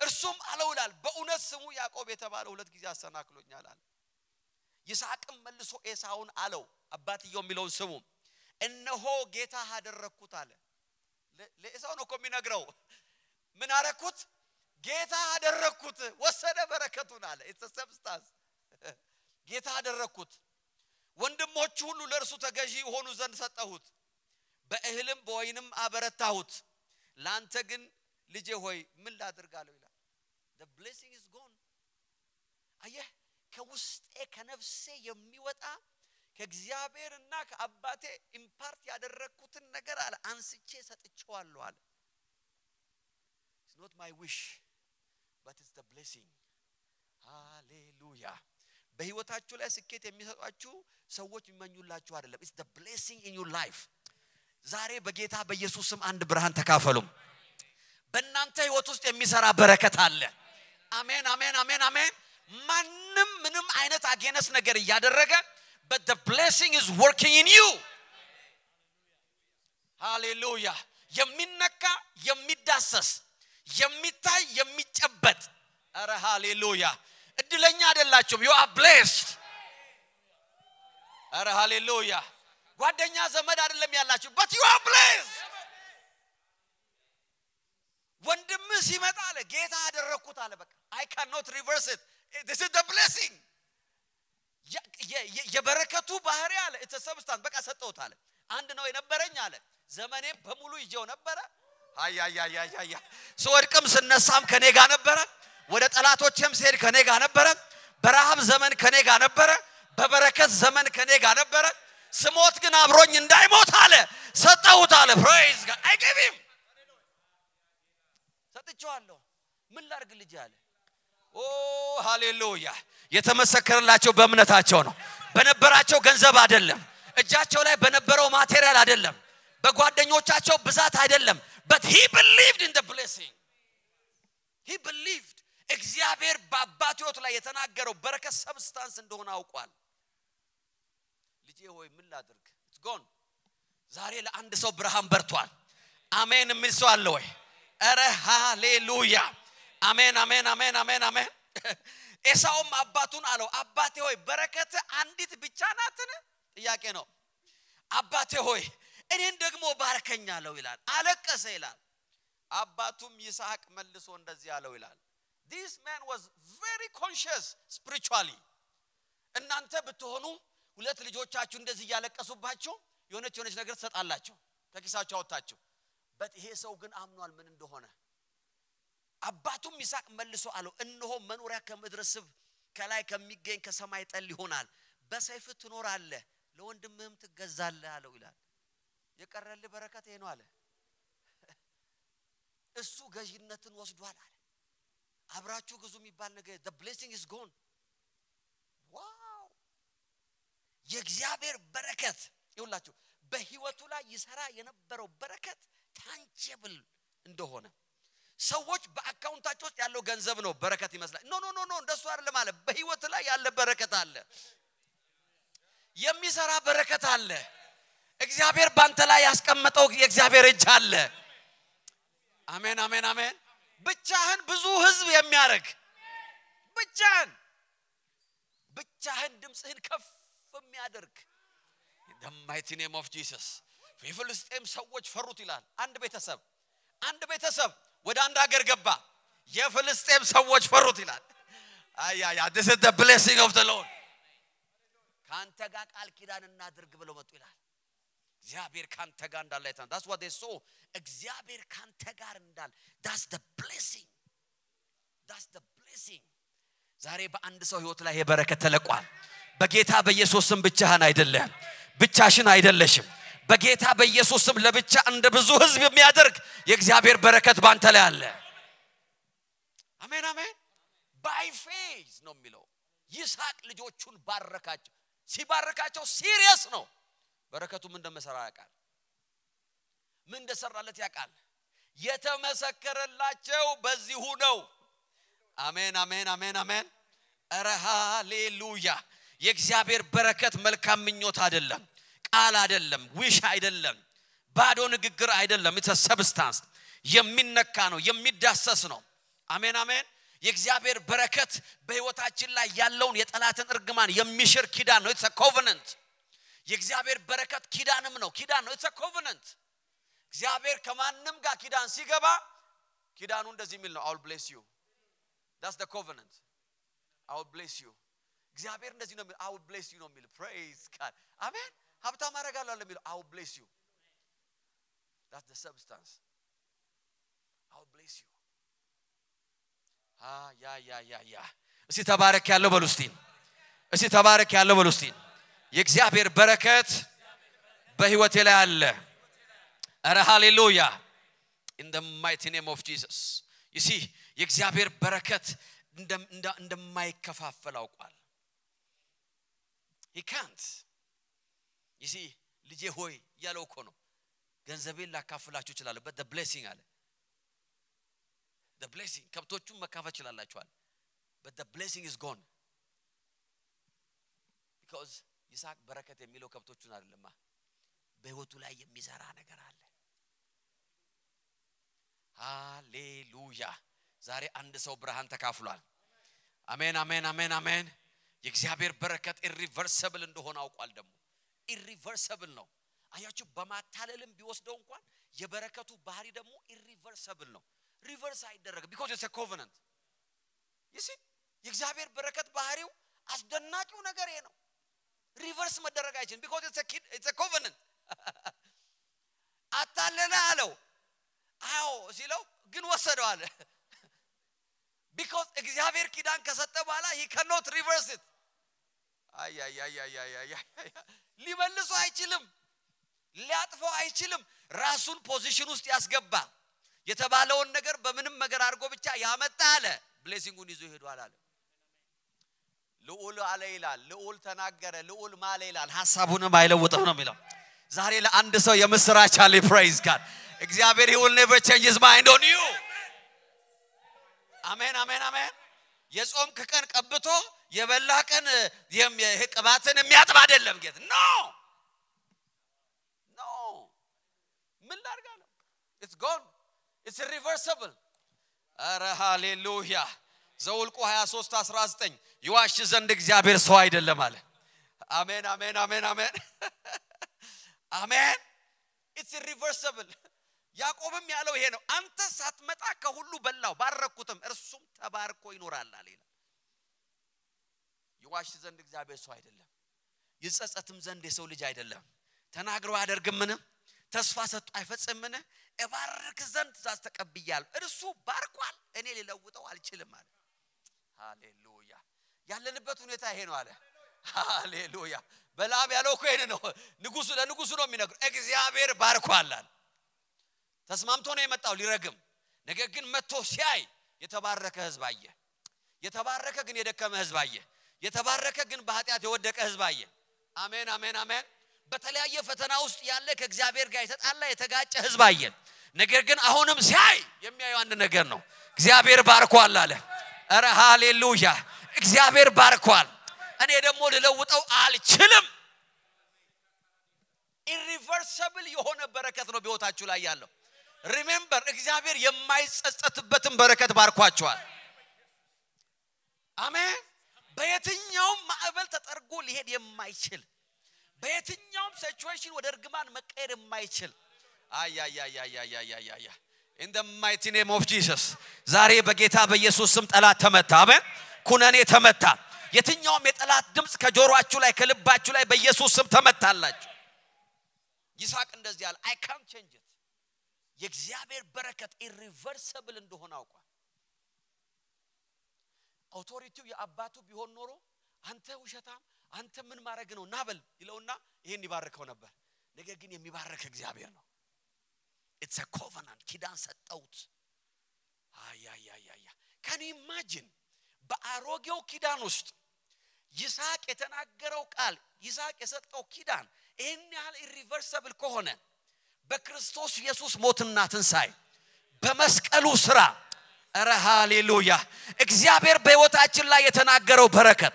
እርሱም አለው ይላል በእውነት ስሙ ያዕቆብ የተባለ ሁለት ጊዜ አሰናክሎኛል አለ ይስሐቅም መልሶ ኤሳውን አለው አባትየው የሚለውን ስሙ። እነሆ ጌታ አደረግኩት አለ። ለ- ለኤሳው ነው እኮ የሚነግረው። ምን አረግኩት ጌታ አደረግኩት ወሰደ በረከቱን አለ። ሰብስታንስ ጌታ አደረግኩት። ወንድሞቹ ሁሉ ለእርሱ ተገዢ የሆኑ ዘንድ ሰጠሁት። በእህልም በወይንም አበረታሁት። ለአንተ ግን ልጄ ሆይ ምን ላድርጋለሁ ይላል። The blessing is gone. አየህ ከውስጤ ከነፍሴ የሚወጣ ከእግዚአብሔርና ከአባቴ impart ያደረግኩትን ነገር አለ። አንስቼ ሰጥቼዋለሁ አለ። My wish but it's the blessing. ሃሌሉያ በህይወታችሁ ላይ ስኬት የሚሰጧችሁ ሰዎች የሚመኙላችሁ አይደለም። The blessing in your life. ዛሬ በጌታ በኢየሱስ ስም አንድ ብርሃን ተካፈሉም በእናንተ ህይወት ውስጥ የሚሰራ በረከት አለ። አሜን አሜን አሜን አሜን ማንም ምንም አይነት against ነገር እያደረገ but the blessing is working in you. ሃሌሉያ የሚነካ የሚዳሰስ የሚታይ የሚጨበጥ። ኧረ ሃሌሉያ! እድለኛ አይደላችሁም። you are blessed ኧረ ሃሌሉያ! ጓደኛ ዘመድ አይደለም ያላችሁ but you are blessed ወንድምህ ሲመጣ አለ ጌታ አደረግኩት አለ በቃ አይ ካን ሪቨርስ ኢት ዲስ ኢዝ ዘ ብሌሲንግ የበረከቱ ባህሪ አለ። it's በቃ ሰጠሁት አለ። አንድ ነው የነበረኝ አለ። ዘመኔም በሙሉ ይዤው ነበረ። አያያያያያ ስወድቅም ስነሳም ከኔ ጋር ነበረ። ወደ ጠላቶችም ሲሄድ ከኔ ጋር ነበረ። በረሃብ ዘመን ከኔ ጋር ነበረ። በበረከት ዘመን ከኔ ጋር ነበረ። ስሞት ግን አብሮኝ እንዳይሞት አለ። ሰጠሁት አለ። praise God አይገቢም ሰጥቼዋለሁ። ምን ላርግ ልጅ አለ ኦ ሃሌሉያ! የተመሰከረላቸው በእምነታቸው ነው። በነበራቸው ገንዘብ አይደለም። እጃቸው ላይ በነበረው material አይደለም። በጓደኞቻቸው ብዛት አይደለም። He believed in the blessing. He believed. እግዚአብሔር በአባት ህይወት ላይ የተናገረው በረከት substance እንደሆነ አውቋል። ልጄ ሆይ ምን ላድርግ? Gone. ዛሬ ለአንድ ሰው ብርሃን በርቷል። አሜን የሚል ሰው አለ ወይ? ኧረ ሃሌሉያ አሜን አሜን አሜን አሜን አሜን። ኤሳውም አባቱን አለው አባቴ ሆይ በረከት አንዲት ብቻ ናትን? ጥያቄ ነው። አባቴ ሆይ እኔን ደግሞ ባርከኝ አለው ይላል። አለቀሰ ይላል። አባቱም ይስሐቅ መልሶ እንደዚህ አለው ይላል። This man was very conscious spiritually. እናንተ ብትሆኑ ሁለት ልጆቻችሁ እንደዚህ እያለቀሱባችሁ የሆነች የሆነች ነገር ትሰጣላችሁ። ከኪሳችሁ አወጣችሁ። በት ይሄ ሰው ግን አምኗል ምን እንደሆነ አባቱም ይስሐቅ መልሶ አለው እነሆ መኖሪያ ከምድረ ስብ ከላይ ከሚገኝ ከሰማይ ጠል ይሆናል። በሰይፍ ትኖራለህ ለወንድምህም ትገዛለህ አለው ይላል። የቀረልህ በረከት ይሄ ነው አለ። እሱ ገዥነትን ወስዷል አለ። አብራችሁ ግዙ የሚባል ነገር the blessing is gone wow! የእግዚአብሔር በረከት ይሁላችሁ በህይወቱ ላይ ይሰራ የነበረው በረከት tangible እንደሆነ ሰዎች በአካውንታቸው ውስጥ ያለው ገንዘብ ነው በረከት ይመስላል። no no no no እንደሱ አይደለም አለ። በህይወት ላይ ያለ በረከት አለ። የሚሰራ በረከት አለ። እግዚአብሔር ባንተ ላይ ያስቀመጠው የእግዚአብሔር እጅ አለ። አሜን አሜን አሜን። ብቻህን ብዙ ህዝብ የሚያደርግ ብቻህን ብቻህን ድምፅህን ከፍ የሚያደርግ mighty name of Jesus የፍልስጤም ሰዎች ፈሩት ይላል። አንድ ቤተሰብ አንድ ቤተሰብ ወደ አንድ ሀገር ገባ። የፍልስጤም ሰዎች ፈሩት ይላል። አያያ this is the blessing of the Lord ከአንተ ጋር ቃል ኪዳን እናድርግ ብለው መጡ ይላል። እግዚአብሔር ካንተ ጋር እንዳለ አይተናል። what they saw እግዚአብሔር ካንተ ጋር እንዳለ that's the blessing that's the blessing ዛሬ በአንድ ሰው ህይወት ላይ የበረከት ተለቋል። በጌታ በኢየሱስ ብቻህን አይደለም፣ ብቻሽን አይደለሽም። በጌታ በኢየሱስ ስም ለብቻ እንደ ብዙ ህዝብ የሚያደርግ የእግዚአብሔር በረከት ባንተ ላይ አለ። አሜን አሜን። by faith ነው የሚለው። ይስሐቅ ልጆቹን ባረካቸው። ሲባረካቸው serious ነው። በረከቱ ምን እንደመሰራ ያውቃል። ምን እንደሰራለት ያውቃል። የተመሰከረላቸው በዚሁ ነው። አሜን አሜን አሜን አሜን። ኧረ ሃሌሉያ። የእግዚአብሔር በረከት መልካም ምኞት አይደለም፣ ቃል አይደለም፣ wish አይደለም፣ ባዶ ንግግር አይደለም። it's substance የሚነካ ነው፣ የሚዳሰስ ነው። አሜን አሜን። የእግዚአብሔር በረከት በህይወታችን ላይ ያለውን የጠላትን እርግማን የሚሽር ኪዳን ነው። it's covenant። የእግዚአብሔር በረከት ኪዳንም ነው፣ ኪዳን ነው። it's covenant። እግዚአብሔር ከማንም ጋር ኪዳን ሲገባ ኪዳኑ እንደዚህ የሚል ነው። I will bless you that's the covenant I will bless you እግዚአብሔር እንደዚህ ነው I will bless you ነው የሚል praise God አሜን ሀብታም አደርጋለሁ አለ የሚለው I will bless you። that's the substance I will bless you። ያ ያ ያ ያ። እስቲ ተባረክ ያለው በሉ እስቲ። እስቲ ተባረክ ያለው በሉ እስቲ። የእግዚአብሔር በረከት በህይወቴ ላይ አለ። ኧረ ሃሌሉያ። in the mighty name of Jesus you see የእግዚአብሔር በረከት እንደማይከፋፈል አውቋል። ሂ ካንት you see ልጄ ሆይ እያለው እኮ ነው። ገንዘቤን ላካፍላችሁ እችላለሁ። but blessing አለ። blessing ከብቶቹን መካፈል ይችላላችኋል but blessing is gone because ይስሐቅ በረከት የሚለው ከብቶቹን አይደለማ። በህይወቱ ላይ የሚሰራ ነገር አለ። ሃሌሉያ! ዛሬ አንድ ሰው ብርሃን ተካፍሏል። አሜን አሜን አሜን አሜን። የእግዚአብሔር በረከት irreversible እንደሆነ አውቋል ደግሞ irreversible ነው። አያችሁ በማታለልም ቢወስደው እንኳን የበረከቱ ባህሪ ደግሞ irreversible ነው። reverse አይደረግም because it's covenant you see የእግዚአብሔር በረከት ባህሪው አስደናቂው ነገር ይሄ ነው። reverse መደረግ አይችልም because it's አታለለ አለው። አዎ ሲለው ግን ወሰደው አለ። because እግዚአብሔር ኪዳን ከሰጠ በኋላ ሂ ከኖት ሪቨርስ ሊመልሱ አይችልም ሊያጥፈው አይችልም። ራሱን position ውስጥ ያስገባ። የተባለውን ነገር በምንም ነገር አድርጎ ብቻ ያመጣ አለ። blessing ኡን ይዞ ሄዷል አለ ልዑል አለ ይላል ልዑል ተናገረ ልዑል ማለ ይላል። ሀሳቡንም አይለውጥም ነው የሚለው። ዛሬ ለአንድ ሰው የምስራች አለ። praise God እግዚአብሔር he will never change his mind on you አሜን አሜን አሜን። የጾምክ ቀን ቀብቶ የበላ ቀን ቅባትን የሚያጥብ አይደለም ጌት no! no! ምን ላርጋለሁ it's gone it's irreversible ኧረ ሃሌሉያ! ዘኁልቁ 23 19 ይዋሽ ዘንድ እግዚአብሔር ሰው አይደለም አለ። አሜን አሜን አሜን አሜን። አሜን! It's irreversible ያዕቆብም ያለው ይሄ ነው። አንተ ሳትመጣ ከሁሉ በላው ባረኩትም እርሱም ተባርኮ ይኖራል አለ ይዋሽ ዘንድ እግዚአብሔር ሰው አይደለም። ይጸጸትም ዘንድ የሰው ልጅ አይደለም። ተናግሮ አያደርግምን? ተስፋ ሰጥቶ አይፈጽምን? እባርክ ዘንድ ትእዛዝ ተቀብያለሁ። እርሱ ባርኳል እኔ ሊለውጠው አልችልም አለ። ሃሌሉያ! ያለንበት ሁኔታ ይሄ ነው አለ። ሃሌሉያ! በላም ያለው እኮ ይሄን ነው። ንጉሱ ለንጉሱ ነው የሚነግሩ እግዚአብሔር ባርኳል ተስማምቶ ነው የመጣው ሊረግም። ነገር ግን መጥቶ ሲያይ የተባረከ ህዝብ አየ። የተባረከ ግን የደከመ ህዝብ አየ የተባረከ ግን በኃጢአት የወደቀ ህዝብ አየ። አሜን አሜን አሜን። በተለያየ ፈተና ውስጥ ያለ ከእግዚአብሔር ጋር የተጣላ የተጋጨ ህዝብ አየ። ነገር ግን አሁንም ሲያይ የሚያየው አንድ ነገር ነው። እግዚአብሔር ባርኳል አለ። እረ ሃሌሉያ! እግዚአብሔር ባርኳል። እኔ ደግሞ ልለውጠው አልችልም። irreversible የሆነ በረከት ነው በህይወታችሁ ላይ ያለው። remember እግዚአብሔር የማይጸጸትበትን በረከት ባርኳቸዋል አሜን በየትኛውም ማዕበል ተጠርጎ ሊሄድ የማይችል በየትኛውም situation ወደ እርግማን መቀየር የማይችል አያያያያያያያ In the mighty name of Jesus ዛሬ በጌታ በኢየሱስ ስም ጠላት ተመታ። አሜን። ኩነኔ ተመታ። የትኛውም የጠላት ድምፅ ከጆሮአችሁ ላይ ከልባችሁ ላይ በኢየሱስ ስም ተመታላችሁ። ይስሐቅ እንደዚህ አለ፣ አይ ካን ቼንጅ የእግዚአብሔር በረከት irreversible እንደሆነ አውቋል። authority ው የአባቱ ቢሆን ኖሮ አንተ ውሸታም፣ አንተ ምን ማድረግ ነው ና በል ይለውና ይሄን ይባርከው ነበር። ነገር ግን የሚባረክ እግዚአብሔር ነው። It's covenant ኪዳን ሰጠውት። አያያያያ can imagine በአሮጌው ኪዳን ውስጥ ይስሐቅ የተናገረው ቃል ይስሐቅ የሰጠው ኪዳን ይህን ያህል irreversible ከሆነ በክርስቶስ ኢየሱስ ሞትና ትንሣኤ በመስቀሉ ስራ እረ ሃሌሉያ! እግዚአብሔር በሕይወታችን ላይ የተናገረው በረከት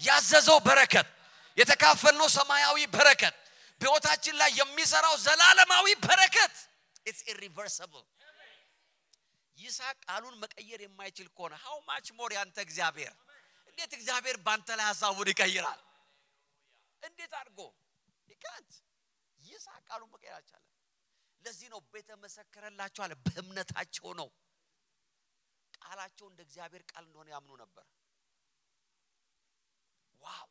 ያዘዘው በረከት የተካፈልነው ሰማያዊ በረከት በሕይወታችን ላይ የሚሰራው ዘላለማዊ በረከት It's irreversible። ይስሐቅ ቃሉን መቀየር የማይችል ከሆነ how much more ያንተ እግዚአብሔር? እንዴት እግዚአብሔር ባንተ ላይ ሀሳቡን ይቀይራል? እንዴት አድርጎ? ይካንት ይስሐቅ ቃሉን መቀየር አልቻለም። ለዚህ ነው ቤተ መሰከረላቸው አለ በእምነታቸው ነው ቃላቸው እንደ እግዚአብሔር ቃል እንደሆነ ያምኑ ነበር። Wow!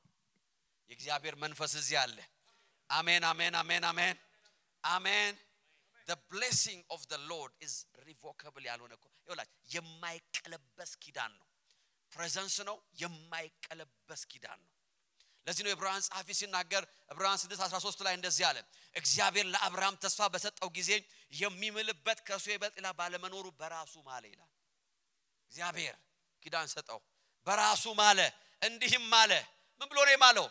የእግዚአብሔር መንፈስ እዚህ አለ። አሜን አሜን አሜን አሜን አሜን። The blessing of the lord is revocable ያልሆነ ይኸውላችሁ የማይቀለበስ ኪዳን ነው። presence ነው የማይቀለበስ ኪዳን ነው። ለዚህ ነው የዕብራውያን ጸሐፊ ሲናገር ዕብራውያን 6 13 ላይ እንደዚህ አለ። እግዚአብሔር ለአብርሃም ተስፋ በሰጠው ጊዜ የሚምልበት ከእርሱ ይበልጥ ባለመኖሩ በራሱ ማለ ይላል እግዚአብሔር ኪዳን ሰጠው። በራሱ ማለ እንዲህም ማለ። ምን ብሎ ነው የማለው?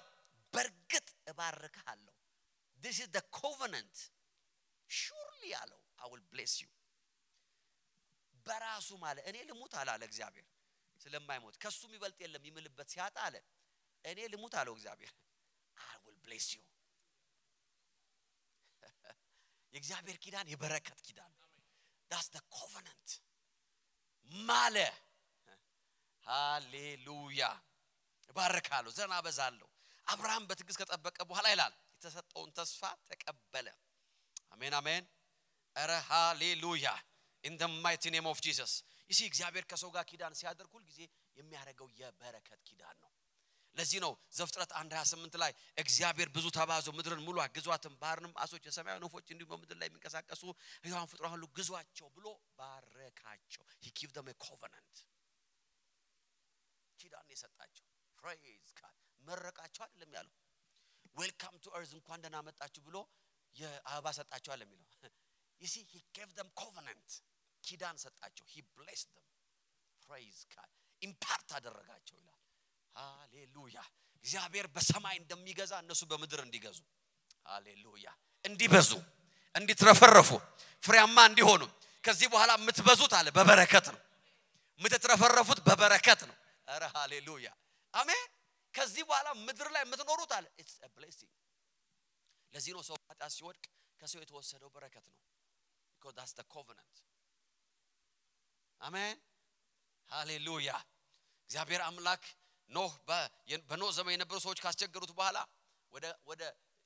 በእርግጥ እባርክሃለሁ። This is the covenant. Surely አለው will bless you. በራሱ ማለ እኔ ልሙት አላለ እግዚአብሔር። ስለማይሞት ከሱ የሚበልጥ የለም። ይምልበት ሲያጣ አለ እኔ ልሙት አለው እግዚአብሔር። Will bless you. የእግዚአብሔር ኪዳን የበረከት ኪዳን that's the covenant ማለ። ሃሌሉያ። እባርካለሁ ዘና በዛለሁ። አብርሃም በትዕግስት ከጠበቀ በኋላ ይላል የተሰጠውን ተስፋ ተቀበለ። አሜን አሜን። እረ ሃሌሉያ። In the mighty name of Jesus You see እግዚአብሔር ከሰው ጋር ኪዳን ሲያደርግ ሁል ጊዜ የሚያደርገው የበረከት ኪዳን ነው ለዚህ ነው ዘፍጥረት 1 28 ላይ እግዚአብሔር ብዙ ተባዙ ምድርን ሙሉ ግዟት የባህርን አሶች የሰማያዊ ወፎች እንዲሁም በምድር ላይ የሚንቀሳቀሱ ሕያዋን ፍጡራን ሁሉ ግዟቸው ብሎ ባረካቸው። He give them covenant ኪዳን የሰጣቸው። Praise God መረቃቸው አይደለም ያለው። Welcome to earth እንኳን ደህና መጣችሁ ብሎ የአበባ ሰጣቸው አለ የሚለው። You see He gave them covenant ኪዳን ሰጣቸው። He bless them praise God empower አደረጋቸው ይላል ሃሌሉያ! እግዚአብሔር በሰማይ እንደሚገዛ እነሱ በምድር እንዲገዙ። ሃሌሉያ! እንዲበዙ እንዲትረፈረፉ ፍሬያማ እንዲሆኑ። ከዚህ በኋላ የምትበዙት አለ በበረከት ነው። የምትትረፈረፉት በበረከት ነው። እረ ሃሌሉያ! አሜን! ከዚህ በኋላ ምድር ላይ የምትኖሩት አለ ለዚህ ነው ሰው ኃጢአት ሲወድቅ ከሰው የተወሰደው በረከት ነው። The covenant. አሜን! ሃሌሉያ! እግዚአብሔር አምላክ ኖህ በኖህ ዘመን የነበሩ ሰዎች ካስቸገሩት በኋላ ወደ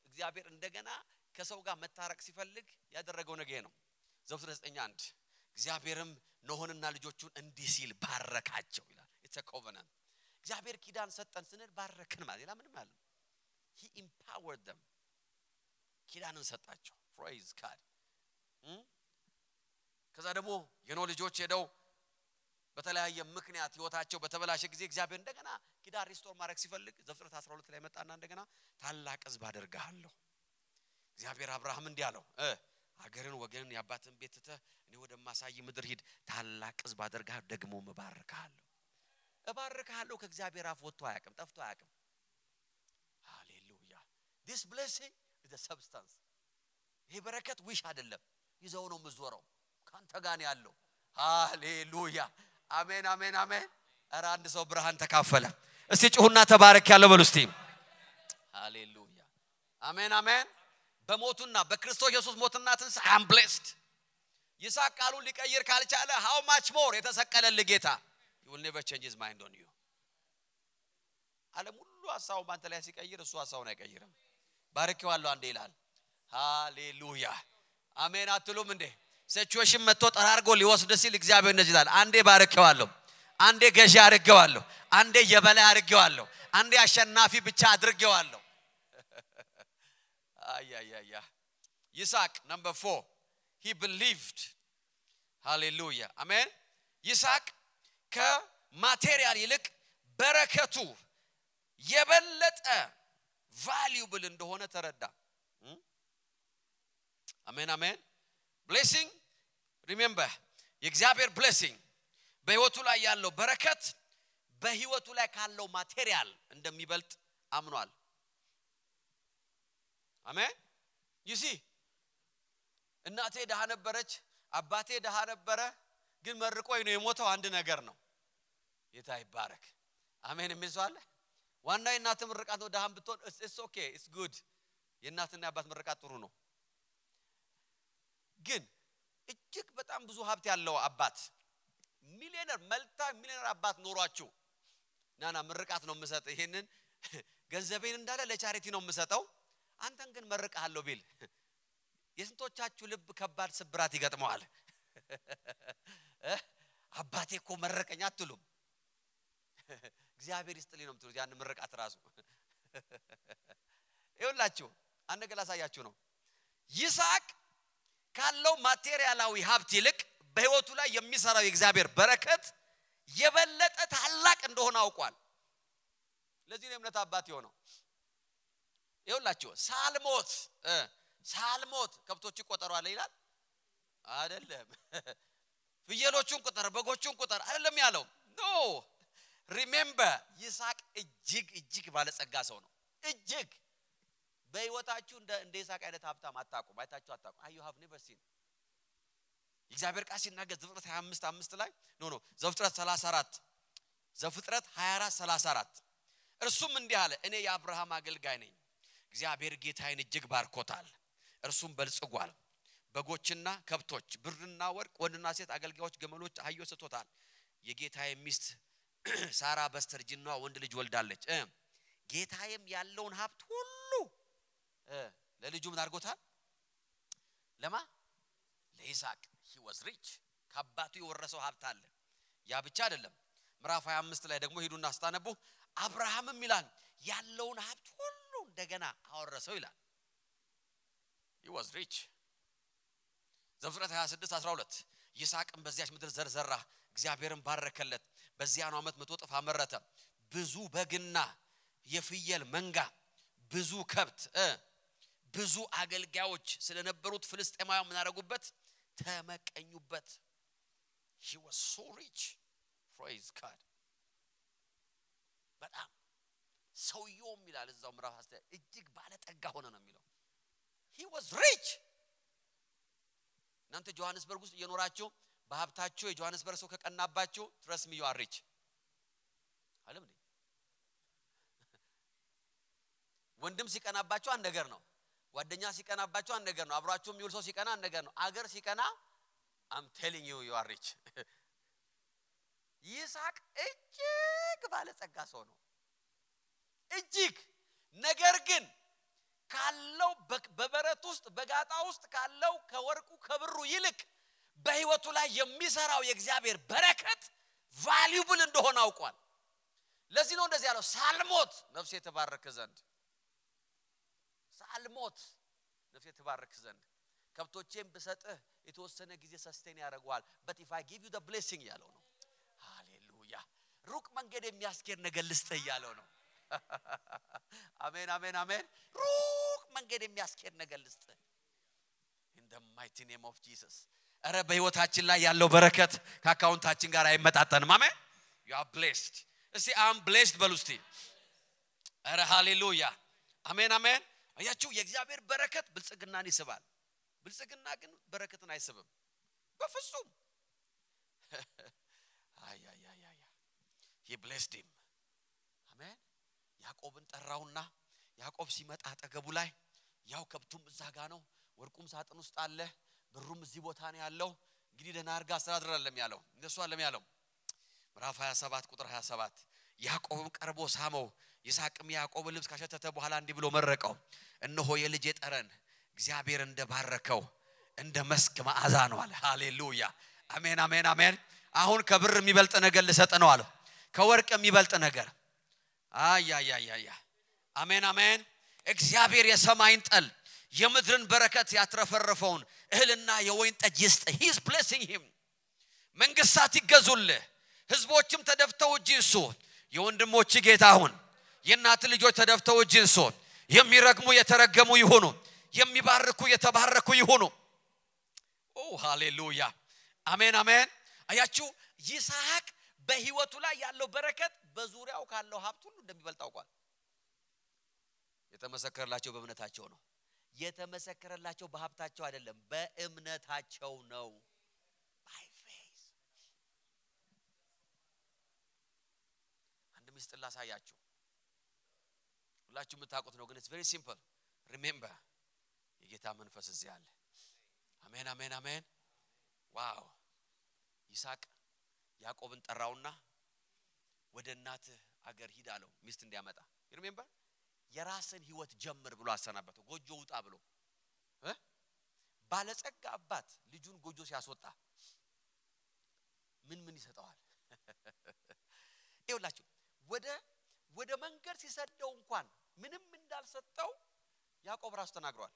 እግዚአብሔር እንደገና ከሰው ጋር መታረቅ ሲፈልግ ያደረገው ነገር ነው። ዘፍጥረት 9 አንድ እግዚአብሔርም ኖህንና ልጆቹን እንዲህ ሲል ባረካቸው ይላል። It's covenant እግዚአብሔር ኪዳን ሰጠን ስንል ባረክን ማለት ሌላ ምንም አለ He empowered them ኪዳንን ሰጣቸው። Praise God ከዛ ደግሞ የኖህ ልጆች ሄደው በተለያየ ምክንያት ህይወታቸው በተበላሸ ጊዜ እግዚአብሔር እንደገና ኪዳን restore ማድረግ ሲፈልግ ዘፍጥረት 12 ላይ መጣና እንደገና ታላቅ ህዝብ አደርግሃለሁ። እግዚአብሔር አብርሃም እንዲህ አለው ሀገርን ወገንን የአባትን ቤት ትተህ እኔ ወደማሳይ ምድር ሂድ ታላቅ ህዝብ አደርግሃለሁ ደግሞ እባርክሃለሁ። እባርክሃለሁ ከእግዚአብሔር አፍ ወጥቶ አያውቅም ጠፍቶ አያውቅም። ሃሌሉያ! This blessing is substance ይሄ በረከት wish አይደለም። ይዤው ነው የምዞረው ካንተ ጋር ያለው። ሃሌሉያ አሜን አሜን አሜን። ኧረ አንድ ሰው ብርሃን ተካፈለ። እስቲ ጩሁና ተባረክ ያለው በሉ እስቲ። ሃሌሉያ። አሜን አሜን። በሞቱና በክርስቶስ ኢየሱስ ሞትና ትንሣኤ I'm blessed። ይስሐቅ ቃሉን ሊቀይር ካልቻለ how much more የተሰቀለልህ ጌታ? Will never change his mind on you ዓለም ሁሉ ሀሳቡን በአንተ ላይ ሲቀይር እሱ ሀሳቡን አይቀይርም። ባርኬዋለሁ አንዴ ይላል። ሃሌሉያ። አሜን አትሉም እንዴ? Situation መጥቶ ጠራርጎ ሊወስድ ሲል እግዚአብሔር እንደዚህ ይላል፣ አንዴ ባርኬዋለሁ፣ አንዴ ገዢ አድርጌዋለሁ፣ አንዴ የበላይ አድርጌዋለሁ፣ አንዴ አሸናፊ ብቻ አድርጌዋለሁ። አያያያ ይስሐቅ number four he believed ሃሌሉያ አሜን። ይስሐቅ ከ material ይልቅ በረከቱ የበለጠ valuable እንደሆነ ተረዳ። አሜን አሜን። blessing remember የእግዚአብሔር blessing በህይወቱ ላይ ያለው በረከት በህይወቱ ላይ ካለው material እንደሚበልጥ አምኗል። አሜን you see እናቴ ድሃ ነበረች፣ አባቴ ድሃ ነበረ፣ ግን መርቆኝ ነው የሞተው። አንድ ነገር ነው። ጌታ ይባረክ። አሜን የሚል ዋናው የእናት ምርቃት ነው። ድሃም ብትሆን it's okay it's good። የእናትና የአባት ምርቃት ጥሩ ነው። ግን እጅግ በጣም ብዙ ሀብት ያለው አባት። millionaire multi millionaire አባት ኖሯችሁ። ናና ምርቃት ነው የምሰጥ። ይሄንን ገንዘቤን እንዳለ ለቻሪቲ ነው የምሰጠው። አንተን ግን መርቃለሁ ቢል የስንቶቻችሁ ልብ ከባድ ስብራት ይገጥመዋል? አባቴ እኮ መረቀኝ አትሉም? እግዚአብሔር ይስጥልኝ ነው የምትሉት ያን ምርቃት ራሱ። ይሁላችሁ አንድ ነገር ላሳያችሁ ነው። ይስሐቅ ካለው ማቴሪያላዊ ሀብት ይልቅ በህይወቱ ላይ የሚሰራው የእግዚአብሔር በረከት የበለጠ ታላቅ እንደሆነ አውቋል። ለዚህ ነው የእምነት አባት የሆነው። ይኸውላችሁ ሳልሞት ሳልሞት ከብቶች ይቆጠሯል ይላል? አይደለም። ፍየሎቹን ቁጠር በጎቹን ቁጠር አይደለም ያለው። No! remember ይስሐቅ እጅግ እጅግ ባለጸጋ ሰው ነው። እጅግ በህይወታችሁ እንደ እንደ ይስሐቅ አይነት ሀብታም አታቁም አይታችሁ አታቁም you have never seen። የእግዚአብሔር ቃል ሲናገር ዘፍጥረት 25 አምስት ላይ no no ዘፍጥረት 34 ዘፍጥረት 24 34 እርሱም እንዲህ አለ እኔ የአብርሃም አገልጋይ ነኝ እግዚአብሔር ጌታዬን እጅግ ባርኮታል እርሱም በልጽጓል። በጎችና ከብቶች ብርና ወርቅ ወንድና ሴት አገልጋዮች ገመሎች አህዮች ሰጥቶታል የጌታዬ ሚስት ሳራ በስተርጅኗ ወንድ ልጅ ወልዳለች። ጌታዬም ያለውን ሀብት ሁሉ ለልጁ ምን አድርጎታል? ለማ? ለይስሐቅ he was rich ከአባቱ የወረሰው ሀብት አለ። ያ ብቻ አይደለም። ምዕራፍ 25 ላይ ደግሞ ሂዱና ስታነቡ አብርሃምም ይላል ያለውን ሀብት ሁሉ እንደገና አወረሰው ይላል። he was rich ዘፍጥረት 26 12 ይስሐቅም በዚያች ምድር ዘር ዘራ እግዚአብሔርም ባረከለት በዚያኑ ዓመት መቶ እጥፍ አመረተ ብዙ በግና የፍየል መንጋ ብዙ ከብት ብዙ አገልጋዮች ስለነበሩት ፍልስጤማውያን ምናደረጉበት ተመቀኙበት። He was so rich. Praise God. በጣም ሰውየውም ይላል እዛው ምዕራፍ አስተ እጅግ ባለጠጋ ሆነ ነው የሚለው። He was rich. እናንተ ጆሐንስበርግ ውስጥ እየኖራችሁ በሀብታችሁ የጆሐንስበርግ ሰው ከቀናባችሁ trust me you are rich አለም ወንድም ሲቀናባችሁ አንድ ነገር ነው ጓደኛ ሲቀናባችሁ አንድ ነገር ነው። አብሯችሁ የሚውል ሰው ሲቀና አንድ ነገር ነው። አገር ሲቀና I'm telling you you ይስሐቅ እጅግ ባለጸጋ ሰው ነው። እጅግ ነገር ግን ካለው በበረት ውስጥ በጋጣ ውስጥ ካለው ከወርቁ ከብሩ ይልቅ በህይወቱ ላይ የሚሰራው የእግዚአብሔር በረከት valuable እንደሆነ አውቋል። ለዚህ ነው እንደዚህ ያለው ሳልሞት ነፍሴ ትባርክህ ዘንድ ሳልሞት ነፍሴ ትባርክህ ዘንድ። ከብቶቼን ብሰጥህ የተወሰነ ጊዜ sustain ያደርገዋል but if give you blessing ያለው ነው። ሃሌሉያ። ሩቅ መንገድ የሚያስኬድ ነገር ልስጥህ እያለው ነው። አሜን አሜን አሜን። ሩቅ መንገድ የሚያስኬድ ነገር ልስጥህ። in the mighty name of Jesus እረ በህይወታችን ላይ ያለው በረከት ከአካውንታችን ጋር አይመጣጠንም። አሜን። you are blessed እስቲ I'm blessed በሉ እስቲ። እረ ሃሌሉያ። አሜን አሜን አያችሁ የእግዚአብሔር በረከት ብልጽግናን ይስባል። ብልጽግና ግን በረከትን አይስብም። በፍጹም። he blessed him አሜን። ያዕቆብን ጠራውና ያዕቆብ ሲመጣ አጠገቡ ላይ ያው ከብቱም እዛ ጋ ነው ወርቁም ሳጥን ውስጥ አለ ብሩም እዚህ ቦታ ነው ያለው። እንግዲህ ደህና አድርጋ አስተዳድር አለም ያለው እንደሱ አለም ያለው። ምዕራፍ 27 ቁጥር 27 ያዕቆብም ቀርቦ ሳመው ይስሐቅም ያዕቆብ ልብስ ካሸተተ በኋላ እንዲህ ብሎ መረቀው፣ እነሆ የልጄ ጠረን እግዚአብሔር እንደባረከው እንደ መስክ መዓዛ ነው አለ። ሃሌሉያ አሜን፣ አሜን፣ አሜን። አሁን ከብር የሚበልጥ ነገር ልሰጥ ነው አለው። ከወርቅ የሚበልጥ ነገር አያያያያ አሜን፣ አሜን። እግዚአብሔር የሰማይን ጠል የምድርን በረከት ያትረፈረፈውን እህልና የወይን ጠጅ ይስጥ። he's blessing him መንግስታት ይገዙልህ፣ ህዝቦችም ተደፍተው እጅ እንሱ። የወንድሞች ጌታ ሁን። የእናት ልጆች ተደፍተው እጅ እንሱ። የሚረግሙ የተረገሙ ይሁኑ፣ የሚባርኩ የተባረኩ ይሁኑ። ኦ ሃሌሉያ አሜን አሜን። አያችሁ ይስሐቅ በህይወቱ ላይ ያለው በረከት በዙሪያው ካለው ሀብት ሁሉ እንደሚበልጥ አውቋል። የተመሰከረላቸው በእምነታቸው ነው። የተመሰከረላቸው በሀብታቸው አይደለም፣ በእምነታቸው ነው። አንድ ምስጢር ላሳያችሁ። ሁላችሁ የምታውቁት ነው፣ ግን it's very simple remember የጌታ መንፈስ እዚህ አለ። አሜን አሜን አሜን። wow! ይስሐቅ ያዕቆብን ጠራውና ወደ እናትህ አገር ሂድ አለው ሚስት እንዲያመጣ። remember የራስን ህይወት ጀምር ብሎ አሰናበተው። ጎጆ ውጣ ብሎ። ባለጸጋ አባት ልጁን ጎጆ ሲያስወጣ ምን ምን ይሰጠዋል? ይኸውላችሁ ወደ ወደ መንገድ ሲሰደው እንኳን ምንም እንዳልሰጠው ያዕቆብ ራሱ ተናግሯል።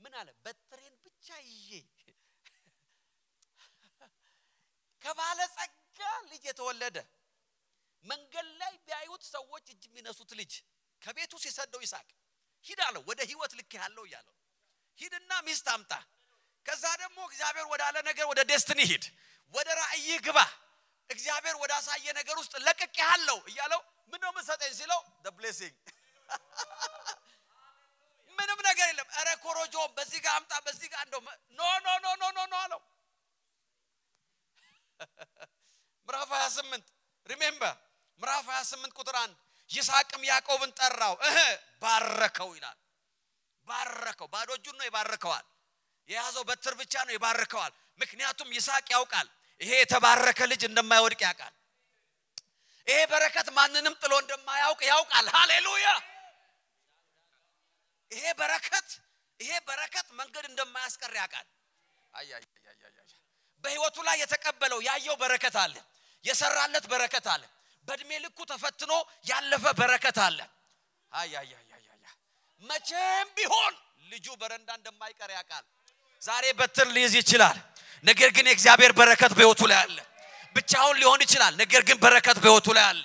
ምን አለ? በትሬን ብቻ ይዤ ከባለጸጋ ልጅ የተወለደ መንገድ ላይ ቢያዩት ሰዎች እጅ የሚነሱት ልጅ ከቤቱ ሲሰደው ይስሐቅ ሂድ አለው። ወደ ህይወት ልክ ያለው እያለው ሂድና ሚስት አምጣ። ከዛ ደግሞ እግዚአብሔር ወዳለ ነገር ወደ ደስትኒ ሂድ ወደ ራእይ ግባ እግዚአብሔር ወደ አሳየ ነገር ውስጥ ለቅቅ ያለው እያለው ምን ነው የምትሰጠኝ ሲለው? the blessing ምንም ነገር የለም። ኧረ ኮሮጆ በዚህ ጋር አምጣ በዚህ ጋር እንደው no no no no no no አለው። ምዕራፍ 28 remember። ምዕራፍ 28 ቁጥር 1 ይስሐቅም ያዕቆብን ጠራው። እህ ባረከው ይላል። ባረከው። ባዶ እጁን ነው ይባርከዋል የያዘው በትር ብቻ ነው ይባርከዋል ምክንያቱም ይስሐቅ ያውቃል። ይሄ የተባረከ ልጅ እንደማይወድቅ ያውቃል። ይሄ በረከት ማንንም ጥሎ እንደማያውቅ ያውቃል። ሃሌሉያ ይሄ በረከት ይሄ በረከት መንገድ እንደማያስቀር ያውቃል በህይወቱ ላይ የተቀበለው ያየው በረከት አለ የሰራለት በረከት አለ በእድሜ ልኩ ተፈትኖ ያለፈ በረከት አለ መቼም ቢሆን ልጁ በረንዳ እንደማይቀር ያውቃል ዛሬ በትር ሊይዝ ይችላል ነገር ግን የእግዚአብሔር በረከት በህይወቱ ላይ አለ ብቻውን ሊሆን ይችላል ነገር ግን በረከት በህይወቱ ላይ አለ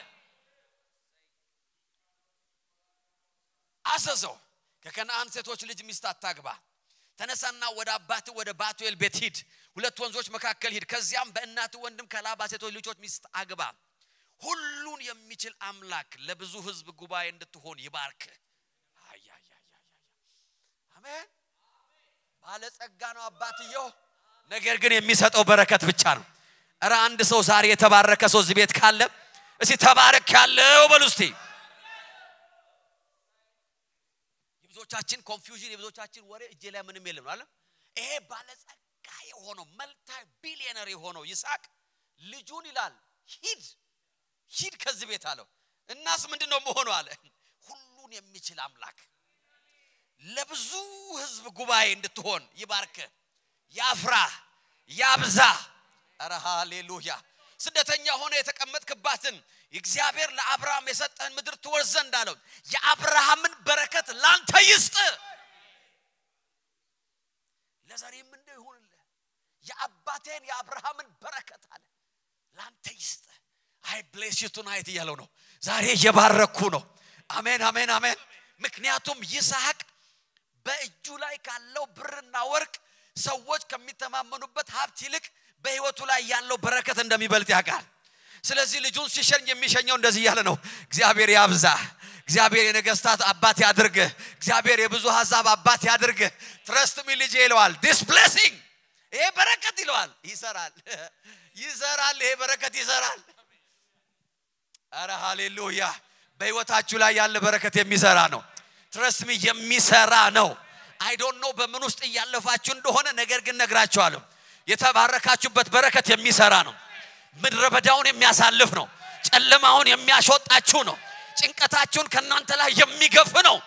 አዘዘው ከከነአን ሴቶች ልጅ ሚስት አታግባ። ተነሳና ወደ አባት ወደ ባቱኤል ቤት ሂድ። ሁለት ወንዞች መካከል ሂድ። ከዚያም በእናት ወንድም ከላባ ሴቶች ልጆች ሚስት አግባ። ሁሉን የሚችል አምላክ ለብዙ ህዝብ ጉባኤ እንድትሆን ይባርክ። አሜን። ባለጸጋ ነው አባትየው። ነገር ግን የሚሰጠው በረከት ብቻ ነው። እረ አንድ ሰው ዛሬ የተባረከ ሰው እዚህ ቤት ካለ እስቲ ተባረክ ያለው በሉ እስቲ የብዙዎቻችን confusion የብዙዎቻችን ወሬ እጄ ላይ ምንም የለም አለ ይሄ ባለጸጋ የሆነው multi billionaire የሆነው ይስሐቅ ልጁን ይላል ሂድ ሂድ ከዚህ ቤት አለው። እናስ ምንድን ነው መሆኑ? አለ። ሁሉን የሚችል አምላክ ለብዙ ህዝብ ጉባኤ እንድትሆን ይባርክ ያፍራ ያብዛ። ረ ሃሌሉያ! ስደተኛ ሆነ የተቀመጥክባትን እግዚአብሔር ለአብርሃም የሰጠህን ምድር ትወርስ ዘንድ አለው። የአብርሃምን በረከት ላንተ ይስጥ። ለዘሬም እንደ ይሁንልህ የአባቴን የአብርሃምን በረከት አለ። ላንተ ይስጥ። I bless you tonight እያለው ነው። ዛሬ እየባረኩ ነው። አሜን አሜን አሜን። ምክንያቱም ይስሐቅ በእጁ ላይ ካለው ብርና ወርቅ ሰዎች ከሚተማመኑበት ሀብት ይልቅ በህይወቱ ላይ ያለው በረከት እንደሚበልጥ ያውቃል ስለዚህ ልጁን ሲሸኝ የሚሸኘው እንደዚህ እያለ ነው። እግዚአብሔር ያብዛ እግዚአብሔር የነገስታት አባት ያድርግህ እግዚአብሔር የብዙ ሀሳብ አባት ያድርግህ trust me ልጄ ይለዋል። this blessing ይሄ በረከት ይለዋል። ይሰራል ይሰራል። ይሄ በረከት ይሰራል። አረ ሃሌሉያ! በህይወታችሁ ላይ ያለ በረከት የሚሰራ ነው። trust me የሚሰራ ነው። I don't know በምን ውስጥ እያለፋችሁ እንደሆነ ነገር ግን እነግራችኋለሁ የተባረካችሁበት በረከት የሚሰራ ነው ምድረ በዳውን የሚያሳልፍ ነው። ጨለማውን የሚያስወጣችሁ ነው። ጭንቀታችሁን ከእናንተ ላይ የሚገፍ ነው።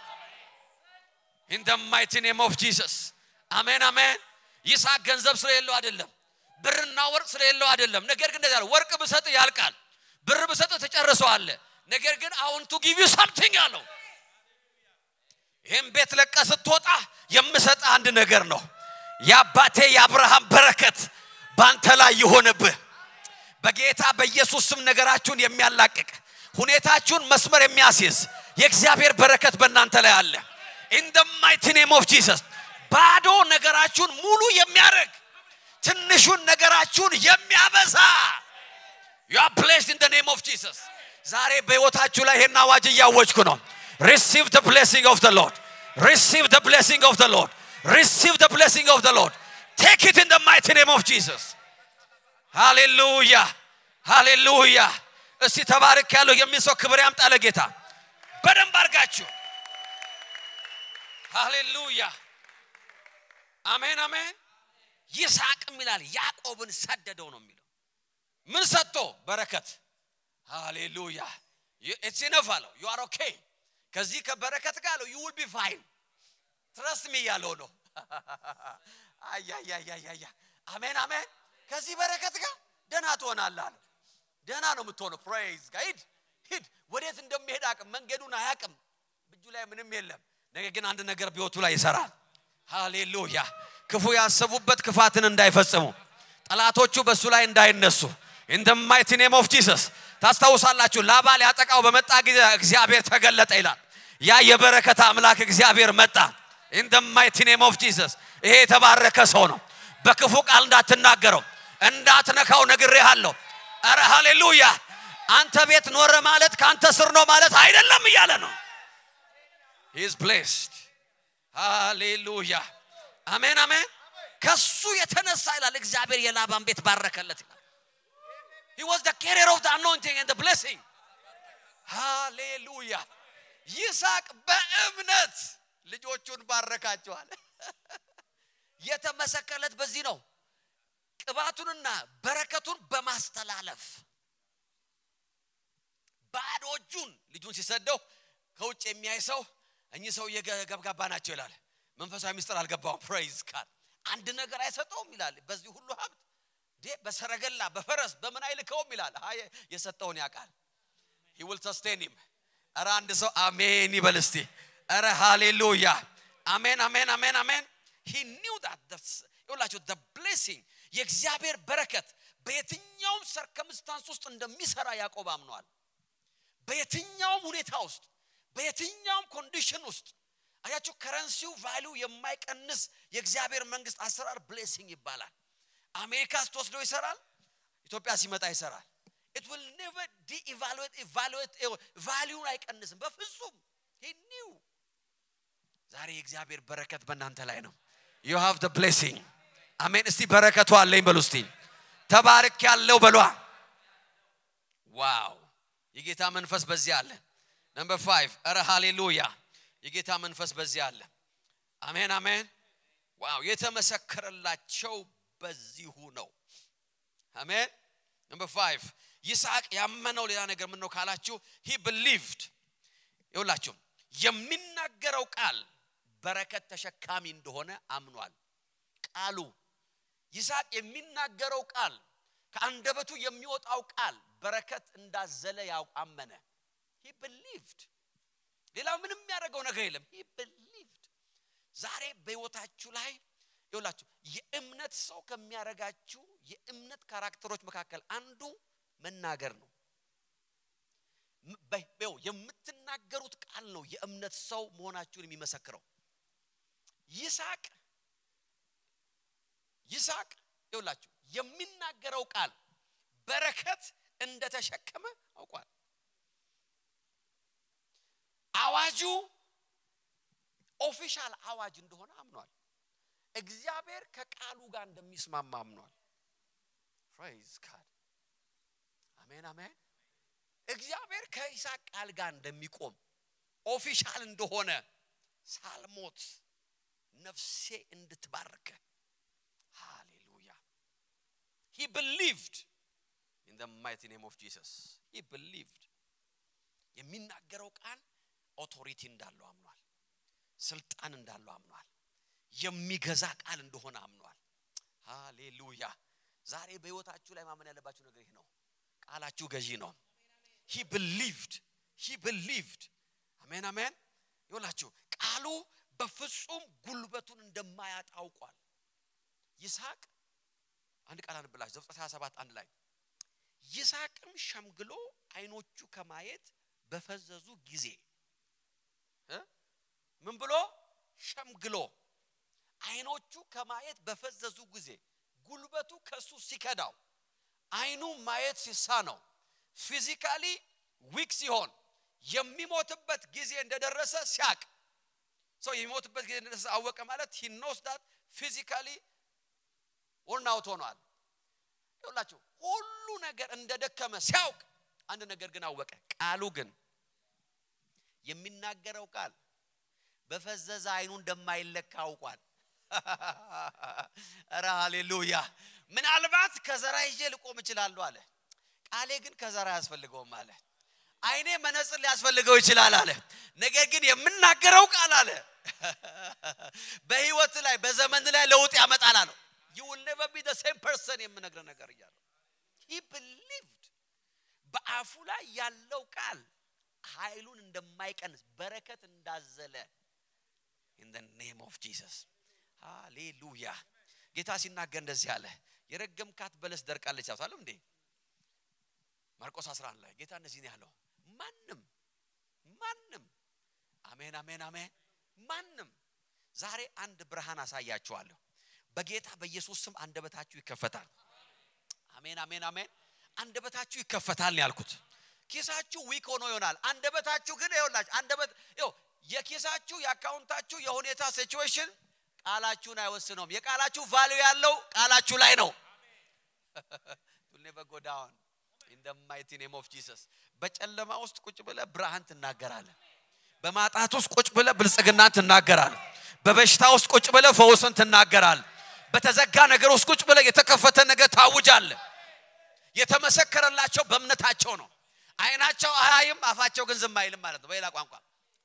in the mighty name of Jesus አሜን አሜን። ይስሐቅ ገንዘብ ስለሌለው አይደለም። ብርና ወርቅ ስለሌለው አይደለም። ነገር ግን እንደዚያ ወርቅ ብሰጥ ያልቃል። ብር ብሰጥ ትጨርሰዋለህ ነገር ግን አሁን to give you something አለው። ይህን ቤት ለቀህ ስትወጣ የምሰጥህ አንድ ነገር ነው። የአባቴ የአብርሃም በረከት ባንተ ላይ ይሆንብህ በጌታ በኢየሱስ ስም ነገራችሁን የሚያላቅቅ ሁኔታችሁን መስመር የሚያስይዝ የእግዚአብሔር በረከት በእናንተ ላይ አለ። in the mighty name of Jesus ባዶ ነገራችሁን ሙሉ የሚያደርግ ትንሹን ነገራችሁን የሚያበዛ። you are blessed in the name of Jesus ዛሬ በህይወታችሁ ላይ ይሄን አዋጅ እያወጅኩ ነው። receive the blessing of the Lord receive the blessing of the Lord receive the blessing of the Lord take it in the mighty name of Jesus ሃሌሉያ! ሃሌሉያ! እስቲ ተባርኬያለሁ የሚል ሰው ክብር ያምጣ ለጌታ። በደንብ አድርጋችሁ። ሃሌሉያ! አሜን አሜን! ይስሐቅም ይላል ያዕቆብን ሰደደው ነው የሚለው። ምን ሰጥቶ? በረከት። ሃሌሉያ! it's enough አለው። you are okay። ከዚህ ከበረከት ጋር አለው። you will be fine። trust me ያለው ነው። አያያያያያ አሜን አሜን ከዚህ በረከት ጋር ደህና ትሆናለህ ደህና ነው የምትሆነው። ፕሬዝ ጋር ሂድ ወዴት እንደሚሄድ አቅም መንገዱን አያቅም። እጁ ላይ ምንም የለም። ነገር ግን አንድ ነገር ህይወቱ ላይ ይሰራል። ሃሌሉያ። ክፉ ያሰቡበት ክፋትን እንዳይፈጽሙ ጠላቶቹ በእሱ ላይ እንዳይነሱ። in the name of Jesus ታስታውሳላችሁ ላባ ሊያጠቃው በመጣ ጊዜ እግዚአብሔር ተገለጠ ይላል። ያ የበረከት አምላክ እግዚአብሔር መጣ። in name of Jesus ይሄ የተባረከ ሰው ነው። በክፉ ቃል እንዳትናገረው እንዳትነካው ነግሬሃለሁ። ኧረ ሃሌሉያ! አንተ ቤት ኖረ ማለት ከአንተ ስር ነው ማለት አይደለም እያለ ነው። he's blessed ሃሌሉያ! አሜን አሜን። ከሱ የተነሳ ይላል እግዚአብሔር የላባን ቤት ባረከለት ይላል። He was the carrier of the anointing and the blessing. ሃሌሉያ! ይስሐቅ በእምነት ልጆቹን ባረካቸዋል። የተመሰከለት በዚህ ነው ቅባቱንና በረከቱን በማስተላለፍ ባዶ እጁን ልጁን ሲሰደው ከውጭ የሚያይ ሰው እኚህ ሰው ገብጋባ ናቸው ይላል። መንፈሳዊ ምስጢር አልገባውም። ፕሬዝ ካል አንድ ነገር አይሰጠውም ይላል። በዚህ ሁሉ ሀብት በሰረገላ በፈረስ በምን አይልከውም ይላል። የሰጠውን ያውቃል። Sustain him ኧረ አንድ ሰው አሜን ይበል እስቲ። ኧረ ሃሌሉያ! አሜን አሜን አሜን አሜን! Knew that the, ይኸውላችሁ the blessing የእግዚአብሔር በረከት በየትኛውም circumstance ውስጥ እንደሚሰራ ያዕቆብ አምኗል። በየትኛውም ሁኔታ ውስጥ በየትኛውም condition ውስጥ አያችሁ currency ው value የማይቀንስ የእግዚአብሔር መንግስት አሰራር blessing ይባላል። አሜሪካ ስትወስደው ይሰራል ኢትዮጵያ ሲመጣ ይሰራል። It will never de-evaluate evaluate value ን አይቀንስም። በፍጹም! Knew! ዛሬ የእግዚአብሔር በረከት በእናንተ ላይ ነው። You have the አሜን። እስቲ በረከቱ አለኝ በሉ እስቲ። ተባርኬያለሁ በሏ። wow! የጌታ መንፈስ በዚህ አለ። number five እረ ሃሌሉያ! የጌታ መንፈስ በዚህ አለ። አሜን አሜን። wow! የተመሰከረላቸው በዚሁ ነው። አሜን። number five ይስሐቅ ያመነው ሌላ ነገር ምን ነው ካላችሁ he believed ይኸውላችሁ የሚናገረው ቃል በረከት ተሸካሚ እንደሆነ አምኗል። ቃሉ ይስሐቅ የሚናገረው ቃል ከአንደበቱ የሚወጣው ቃል በረከት እንዳዘለ ያው አመነ። he believed ሌላ ምንም የሚያደርገው ነገር የለም። he believed ዛሬ በህይወታችሁ ላይ ይውላችሁ የእምነት ሰው ከሚያደርጋችሁ የእምነት character ኦች መካከል አንዱ መናገር ነው። የምትናገሩት ቃል ነው የእምነት ሰው መሆናችሁን የሚመሰክረው። ይስሐቅ ይስሐቅ ይውላችሁ የሚናገረው ቃል በረከት እንደተሸከመ አውቋል። አዋጁ official አዋጅ እንደሆነ አምኗል። እግዚአብሔር ከቃሉ ጋር እንደሚስማማ አምኗል። praise God አሜን አሜን። እግዚአብሔር ከይስሐቅ ቃል ጋር እንደሚቆም official እንደሆነ ሳልሞት ነፍሴ እንድትባርክህ he believed in the mighty name of Jesus he believed የሚናገረው ቃል authority እንዳለው አምኗል። ስልጣን እንዳለው አምኗል። የሚገዛ ቃል እንደሆነ አምኗል። ሃሌሉያ። ዛሬ በህይወታችሁ ላይ ማመን ያለባችሁ ነገር ይህ ነው። ቃላችሁ ገዢ ነው። he believed he believed አሜን አሜን። ይውላችሁ ቃሉ በፍጹም ጉልበቱን እንደማያጣ አውቋል። ይስሐቅ አንድ ቃል አንብላችሁ ዘፍጥረት 27 አንድ ላይ ይስሐቅም ሸምግሎ አይኖቹ ከማየት በፈዘዙ ጊዜ ምን ብሎ? ሸምግሎ አይኖቹ ከማየት በፈዘዙ ጊዜ ጉልበቱ ከሱ ሲከዳው አይኑ ማየት ሲሳነው physically weak ሲሆን የሚሞትበት ጊዜ እንደደረሰ ሲያቅ። ሰው የሚሞትበት ጊዜ እንደደረሰ አወቀ ማለት he knows that physically worn out ሆኗል። ይኸውላችሁ ሁሉ ነገር እንደደከመ ሲያውቅ አንድ ነገር ግን አወቀ። ቃሉ ግን የሚናገረው ቃል በፈዘዘ አይኑ እንደማይለካ አውቋል። ኧረ ሃሌሉያ! ምናልባት ከዘራ ይዤ ልቆም እችላለሁ አለ። ቃሌ ግን ከዘራ አያስፈልገውም አለ። አይኔ መነጽር ሊያስፈልገው ይችላል አለ። ነገር ግን የምናገረው ቃል አለ በህይወት ላይ በዘመን ላይ ለውጥ ያመጣል አለው። will never be the same person የምነግረ ነገር እያለው he believed በአፉ ላይ ያለው ቃል ኃይሉን እንደማይቀንስ በረከት እንዳዘለ in the name of Jesus. ሃሌሉያ ጌታ ሲናገር እንደዚህ አለ። የረገምካት በለስ ደርቃለች አውታለም እንዴ? ማርቆስ 11 ላይ ጌታ እንደዚህ ነው ያለው። ማንም ማንም አሜን አሜን አሜን ማንም። ዛሬ አንድ ብርሃን አሳያችኋለሁ በጌታ በኢየሱስ ስም አንደበታችሁ ይከፈታል። አሜን አሜን አሜን። አንደበታችሁ ይከፈታል ነው ያልኩት። ኪሳችሁ weak ሆኖ ይሆናል። አንደበታችሁ ግን ይኸውላችሁ አንደበት ይኸው የኪሳችሁ የ account አችሁ የሁኔታ situation ቃላችሁን አይወስነውም። የቃላችሁ value ያለው ቃላችሁ ላይ ነው። It'll never go name of Jesus። በጨለማ ውስጥ ቁጭ ብለህ ብርሃን ትናገራለህ በማጣት ውስጥ ቁጭ ብለህ ብልጽግናን ትናገራለህ በበሽታ ውስጥ ቁጭ ብለህ ፈውስን ትናገራለህ በተዘጋ ነገር ውስጥ ቁጭ ብለህ የተከፈተ ነገር ታውጃለህ የተመሰከረላቸው በእምነታቸው ነው። አይናቸው አያይም አፋቸው ግን ዝም አይልም ማለት ነው። በሌላ ቋንቋ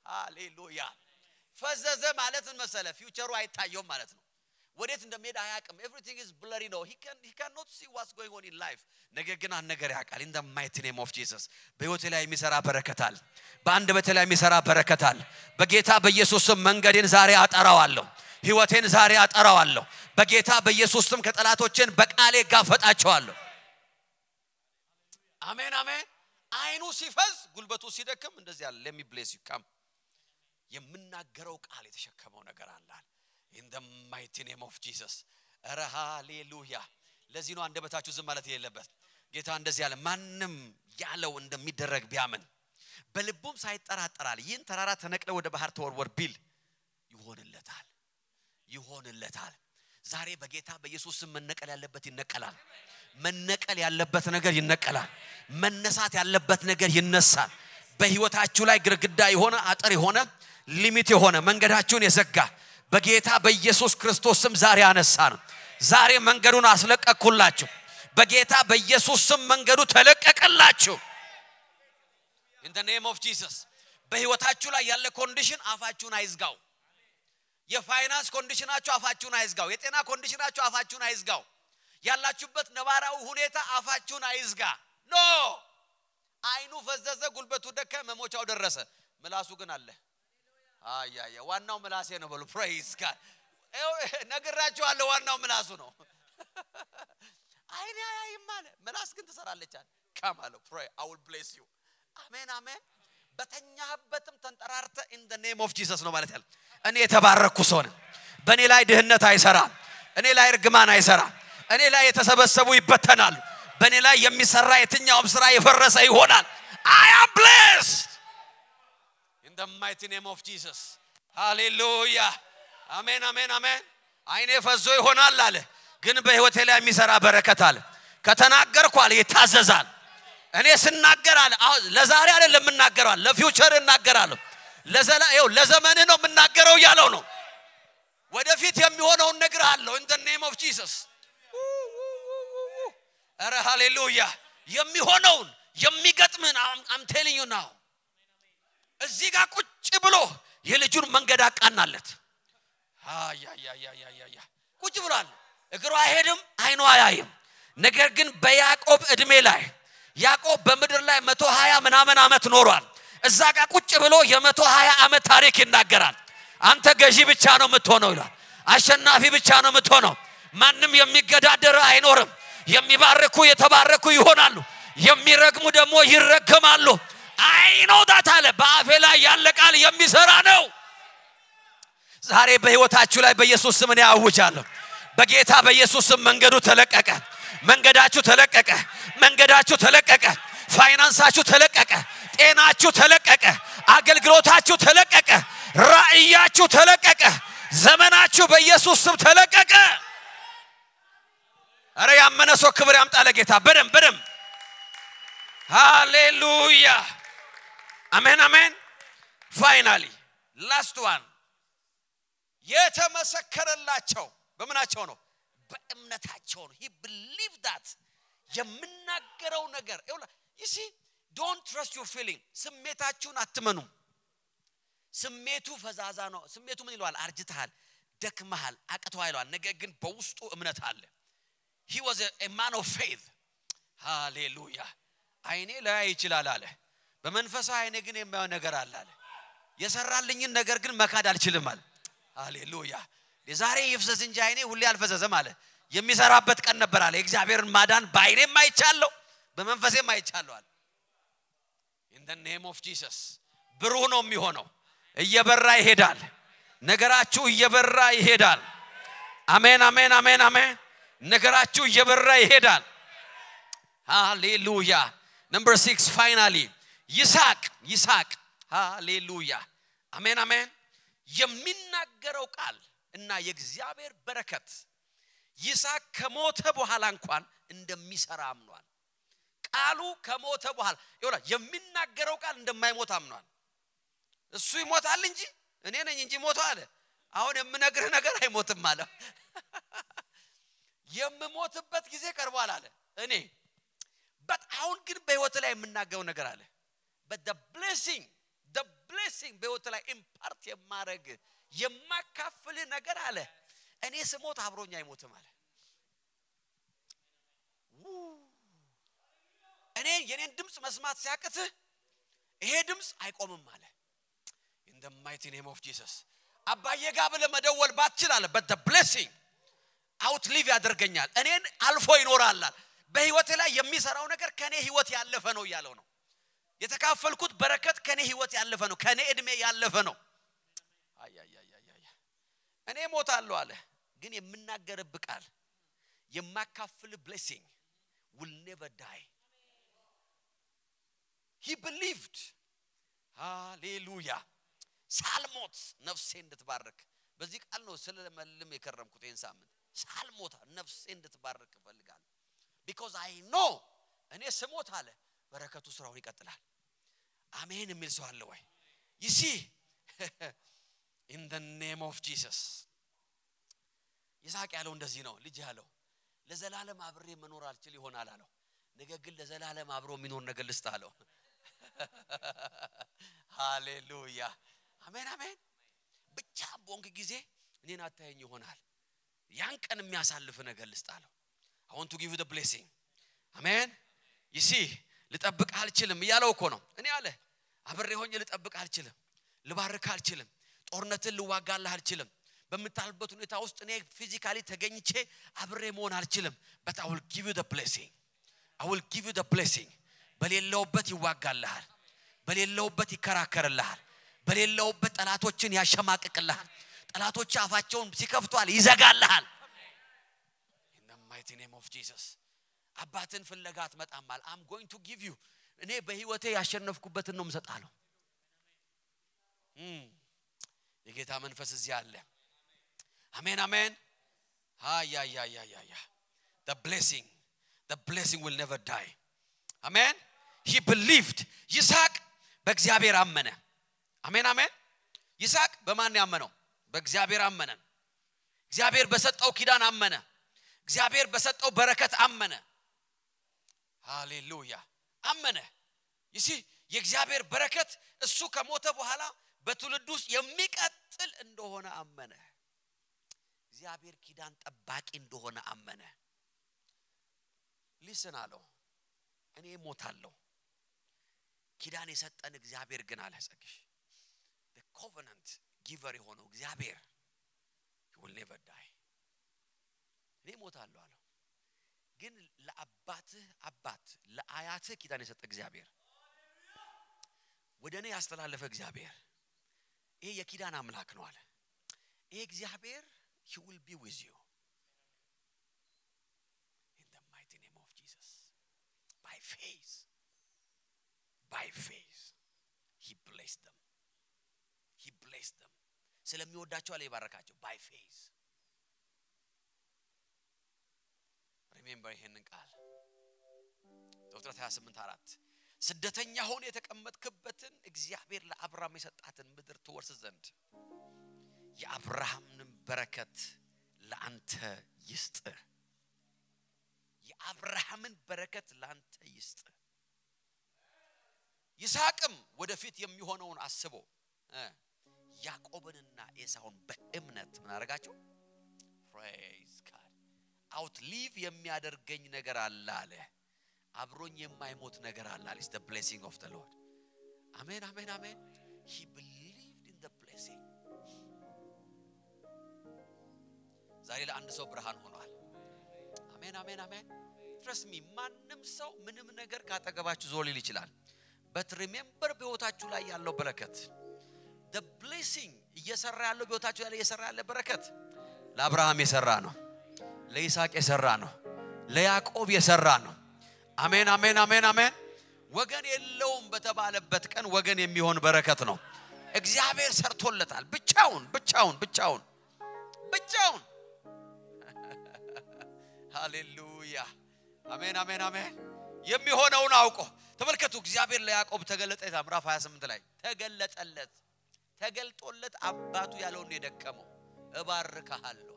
ሃሌሉያ። ፈዘዘ ማለት መሰለ? future ኡ አይታየውም ማለት ነው። ወዴት እንደሚሄድ አያውቅም። everything is blurry ነው። ሂ ካን ኖት ሲ ዋትስ ጎይንግ ኦን ኢን ላይፍ ነገር ግን አንድ ነገር ያውቃል። in mighty name of Jesus በህይወቴ ላይ የሚሰራ በረከት አለ በአንደበቴ ላይ የሚሰራ በረከት አለ በጌታ በኢየሱስ ስም መንገዴን ዛሬ አጠራዋለሁ ህይወቴን ዛሬ አጠራዋለሁ። በጌታ በኢየሱስ ስም በቃሌ እጋፈጣቸዋለሁ። አሜን አሜን። አይኑ ሲፈዝ ጉልበቱ ሲደክም እንደዚህ አለ let me bless you come የምናገረው ቃል የተሸከመው ነገር አለ አለ in the mighty name of Jesus ኧረ ሃሌሉያ። ለዚህ ነው አንደበታችሁ ዝም ማለት የሌለበት። ጌታ እንደዚህ አለ ማንም ያለው እንደሚደረግ ቢያምን። በልቡም ሳይጠራጠር ይህን ተራራ ተነቅለህ ወደ ባህር ተወርወር ቢል ይሆንለታል። ዛሬ በጌታ በኢየሱስ ስም መነቀል ያለበት ይነቀላል። መነቀል ያለበት ነገር ይነቀላል። መነሳት ያለበት ነገር ይነሳል። በህይወታችሁ ላይ ግርግዳ የሆነ አጥር የሆነ limit የሆነ መንገዳችሁን የዘጋ በጌታ በኢየሱስ ክርስቶስ ስም ዛሬ አነሳ ነው ዛሬ መንገዱን አስለቀቅኩላችሁ። በጌታ በኢየሱስ ስም መንገዱ ተለቀቀላችሁ። in of Jesus በህይወታችሁ ላይ ያለ condition አፋችሁን አይዝጋው የፋይናንስ condition አችሁ አፋችሁን አይዝጋው። የጤና condition አችሁ አፋችሁን አይዝጋው። ያላችሁበት ነባራዊ ሁኔታ አፋችሁን አይዝጋ። No! አይኑ ፈዘዘ ጉልበቱ ደከመ መሞቻው ደረሰ። ምላሱ ግን አለ። አያያ ዋናው ምላሴ ነው በሉ። praise God ነግራችኋለሁ ዋናው ምላሱ ነው። አይኔ አያይም አለ። ምላስ ግን ትሰራለች come አለ pray I bless you አሜን አሜን። በተኛህበትም ተንጠራርተህ in name of Jesus ነው ማለት ያለ እኔ የተባረኩ ሰው ነኝ። በእኔ ላይ ድህነት አይሰራም። እኔ ላይ እርግማን አይሰራም። እኔ ላይ የተሰበሰቡ ይበተናሉ። በእኔ ላይ የሚሰራ የትኛውም ስራ የፈረሰ ይሆናል። I am blessed in the mighty name of Jesus ሃሌሉያ አሜን አሜን አሜን አይኔ ፈዞ ይሆናል አለ። ግን በህይወቴ ላይ የሚሰራ በረከት አለ። ከተናገርኩ አለ ይታዘዛል። እኔ ስናገር አለ ለዛሬ አይደለም የምናገረው ለ future እናገራለሁ ለዘመንህ ነው የምናገረው እያለው ነው። ወደፊት የሚሆነውን ነገር አለው in name of Jesus ኧረ ሃሌሉያ! የሚሆነውን የሚገጥምን I'm telling now እዚህ ጋር ቁጭ ብሎ የልጁን መንገድ አቃናለት። አያያያያያያ ቁጭ ብሏል እግሩ አይሄድም አይኑ አያይም። ነገር ግን በያዕቆብ እድሜ ላይ ያዕቆብ በምድር ላይ መቶ ሀያ ምናምን ዓመት ኖሯል እዛ ጋር ቁጭ ብሎ የመቶ ሀያ ዓመት ታሪክ ይናገራል። አንተ ገዢ ብቻ ነው የምትሆነው ይላል አሸናፊ ብቻ ነው የምትሆነው። ማንም የሚገዳደር አይኖርም። የሚባርኩ የተባረኩ ይሆናሉ። የሚረግሙ ደግሞ ይረገማሉ። አይኖዳት አለ። በአፌ ላይ ያለ ቃል የሚሰራ ነው። ዛሬ በህይወታችሁ ላይ በኢየሱስ ስም እኔ አውጃለሁ። በጌታ በኢየሱስ ስም መንገዱ ተለቀቀ። መንገዳችሁ ተለቀቀ። መንገዳችሁ ተለቀቀ። ፋይናንሳችሁ ተለቀቀ ጤናችሁ ተለቀቀ አገልግሎታችሁ ተለቀቀ ራእያችሁ ተለቀቀ ዘመናችሁ በኢየሱስ ስም ተለቀቀ። አረ ያመነ ሰው ክብር ያምጣ ለጌታ። በደም በደም። ሃሌሉያ። አሜን አሜን። finally last one። የተመሰከረላቸው በምናቸው ነው? በእምነታቸው ነው። he believe that የምናገረው ነገር። you see don't trust your feeling ስሜታችሁን አትመኑ። ስሜቱ ፈዛዛ ነው። ስሜቱ ምን ይለዋል? አርጅተሃል ደክመሃል አቅቶሃል ይለዋል። ነገር ግን በውስጡ እምነት አለ። he was man of faith ሃሌሉያ አይኔ ላያይ ይችላል አለ። በመንፈሳዊ አይኔ ግን የማየው ነገር አለ አለ። የሰራልኝን ነገር ግን መካድ አልችልም አለ። ሃሌሉያ ዛሬ ይፍዘዝ እንጂ አይኔ ሁሌ አልፈዘዘም አለ። የሚሰራበት ቀን ነበር አለ። የእግዚአብሔርን ማዳን በአይኔም አይቻለሁ በመንፈሴም አይቻለሁ አለ name of Jesus ብሩህ ነው የሚሆነው። እየበራ ይሄዳል። ነገራችሁ እየበራ ይሄዳል። አሜን አሜን አሜን አሜን። ነገራችሁ እየበራ ይሄዳል። ሃሌሉያ። number six finally ይስሐቅ ይስሐቅ። ሃሌሉያ። አሜን አሜን። የሚናገረው ቃል እና የእግዚአብሔር በረከት ይስሐቅ ከሞተ በኋላ እንኳን እንደሚሰራ አምኗል ቃሉ ከሞተ በኋላ ይሆና የሚናገረው ቃል እንደማይሞት አምኗል። እሱ ይሞታል እንጂ እኔ ነኝ እንጂ ሞቶ አለ። አሁን የምነግርህ ነገር አይሞትም አለ። የምሞትበት ጊዜ ቀርቧል አለ። እኔ በት አሁን ግን በህይወት ላይ የምናገረው ነገር አለ። but blessing በህይወት ላይ impart የማረግህ የማካፍልህ ነገር አለ። እኔ ስሞት አብሮኝ አይሞትም አለ እኔ የኔን ድምፅ መስማት ሲያቅትህ ይሄ ድምፅ አይቆምም አለ። in mighty name of Jesus አባዬ ጋ ብለህ መደወል ባትችል አለ። but blessing outlive ያደርገኛል። እኔን አልፎ ይኖራል በህይወቴ ላይ የሚሰራው ነገር ከኔ ህይወት ያለፈ ነው እያለው ነው። የተካፈልኩት በረከት ከኔ ህይወት ያለፈ ነው። ከኔ እድሜ ያለፈ ነው። እኔ ሞታለሁ አለ። ግን የምናገርብ ቃል የማካፍል ብሌሲንግ will never die he believed. ሃሌሉያ ሳልሞት ነፍሴ እንድትባረክ በዚህ ቃል ነው ስለመልም የከረምኩት ይህን ሳምንት። ሳልሞት ነፍሴ እንድትባረክ እፈልጋለሁ። because I know እኔ ስሞት አለ በረከቱ ስራውን ይቀጥላል። አሜን የሚል ሰው አለ ወይ? you see in name of Jesus ይስሐቅ ያለው እንደዚህ ነው። ልጅ ያለው ለዘላለም አብሬ መኖር አልችል ይሆናል አለው። ነገር ግን ለዘላለም አብሮ የሚኖር ነገር ልስጥ አለው ሃሌሉያ። አሜን አሜን። ብቻ በወንክ ጊዜ እኔን አታየኝ ይሆናል። ያን ቀን የሚያሳልፍ ነገር ልስጥ አለው አሁን to give blessing አሜን። you see ልጠብቅ አልችልም እያለው እኮ ነው። እኔ አለ አብሬ ሆኜ ልጠብቅ አልችልም ልባርክ አልችልም ጦርነትን ልዋጋልህ አልችልም። በምታልፍበት ሁኔታ ውስጥ እኔ physically ተገኝቼ አብሬ መሆን አልችልም። but I'll give you blessing I'll give you blessing በሌለሁበት ይዋጋልሃል በሌለሁበት ይከራከርልሃል በሌለሁበት ጠላቶችን ያሸማቅቅልሃል ጠላቶች አፋቸውን ሲከፍቱ ይዘጋልሃል። in the mighty name of Jesus አባትን ፍለጋ አትመጣማል I'm going to give you እኔ በህይወቴ ያሸነፍኩበትን ነው ምሰጣለሁ የጌታ መንፈስ እዚህ አለ። አሜን አሜን። ሃያያያያያ the blessing. The blessing will never die. አሜን። He believed. ይስሐቅ በእግዚአብሔር አመነ። አሜን አሜን። ይስሐቅ በማን ያመነው? በእግዚአብሔር አመነ። እግዚአብሔር በሰጠው ኪዳን አመነ። እግዚአብሔር በሰጠው በረከት አመነ። ሃሌሉያ። አመነ። ይሲ የእግዚአብሔር በረከት እሱ ከሞተ በኋላ በትውልድ ውስጥ የሚቀጥል እንደሆነ አመነ። እግዚአብሔር ኪዳን ጠባቂ እንደሆነ አመነ። ሊስን አለው፣ እኔ ሞታለሁ። ኪዳን የሰጠን እግዚአብሔር ግን አለ ጸግሽ ኮቨናንት ጊቨር የሆነው እግዚአብሔር never die እኔ ሞታለሁ አለው። ግን ለአባትህ አባት ለአያትህ ኪዳን የሰጠ እግዚአብሔር ወደ እኔ ያስተላለፈ እግዚአብሔር ይሄ የኪዳን አምላክ ነው አለ። ይሄ እግዚአብሔር be with you in the mighty name of Jesus by faith by faith he blessed them he blessed them ስለሚወዳቸው አለ የባረካቸው by faith remember ይሄንን ቃል ዘፍጥረት 28 አራት ስደተኛ ሆነ የተቀመጥክበትን እግዚአብሔር ለአብርሃም የሰጣትን ምድር ትወርስ ዘንድ የአብርሃምንም በረከት ለአንተ ይስጥ። የአብርሃምን በረከት ለአንተ ይስጥ። ይስሐቅም ወደፊት የሚሆነውን አስቦ ያዕቆብንና ኤሳውን በእምነት ምን አደረጋቸው? praise God outlive የሚያደርገኝ ነገር አለ አለ። አብሮኝ የማይሞት ነገር አለ አለ። blessing of the Lord አሜን አሜን አሜን believed in the blessing ዛሬ ለአንድ ሰው ብርሃን ሆኗል። አሜን አሜን አሜን trust me ማንም ሰው ምንም ነገር ካጠገባችሁ ዞር ሊል ይችላል። but remember በህይወታችሁ ላይ ያለው በረከት the blessing እየሰራ ያለው በህይወታችሁ ላይ እየሰራ ያለ በረከት ለአብርሃም የሰራ ነው። ለይስሐቅ የሰራ ነው። ለያዕቆብ የሰራ ነው። አሜን አሜን አሜን አሜን። ወገን የለውም በተባለበት ቀን ወገን የሚሆን በረከት ነው። እግዚአብሔር ሰርቶለታል። ብቻውን ብቻውን ብቻውን ብቻውን። ሃሌሉያ አሜን አሜን አሜን። የሚሆነውን አውቆ ተመልከቱ። እግዚአብሔር ለያዕቆብ ተገለጠ። ምዕራፍ 28 ላይ ተገለጠለት። ተገልጦለት አባቱ ያለውን የደከመው እባርክሃለሁ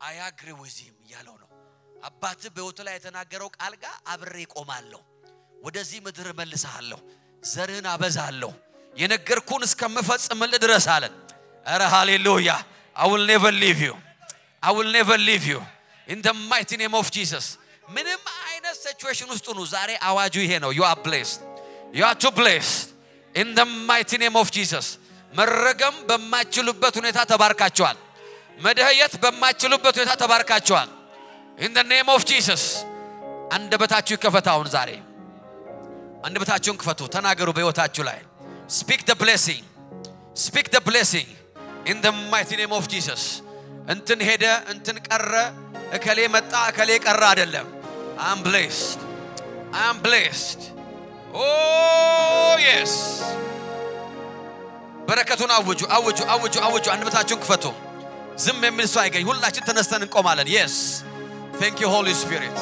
I agree with him እያለው ነው። አባትህ በሕይወቱ ላይ የተናገረው ቃል ጋር አብሬ ቆማለሁ። ወደዚህ ምድር እመልስሃለሁ፣ ዘርህን አበዛለሁ፣ የነገርኩን እስከምፈጽምልህ ድረስ አለን። ኧረ ሃሌሉያ I will never leave you I will never leave you in the mighty name of Jesus። ምንም አይነት situation ውስጥ ሁኑ፣ ዛሬ አዋጁ ይሄ ነው። you are blessed you are too blessed in the mighty name of Jesus። መረገም በማይችሉበት ሁኔታ ተባርካቸዋል። መደህየት በማይችሉበት ሁኔታ ተባርካቸዋል። In the name of Jesus አንደበታችሁ ይከፈት። አሁን ዛሬ አንደበታችሁን ክፈቱ፣ ተናገሩ በሕይወታችሁ ላይ speak the blessing speak the blessing in the mighty name of Jesus። እንትን ሄደ እንትን ቀረ፣ እከሌ መጣ እከሌ ቀረ አይደለም። I'm blessed I'm blessed Oh yes በረከቱን አውጁ አውጁ አውጁ አውጁ። አንደበታችሁን ክፈቱ። ዝም የሚል ሰው አይገኝ። ሁላችን ተነስተን እንቆማለን። Yes thank you Holy Spirit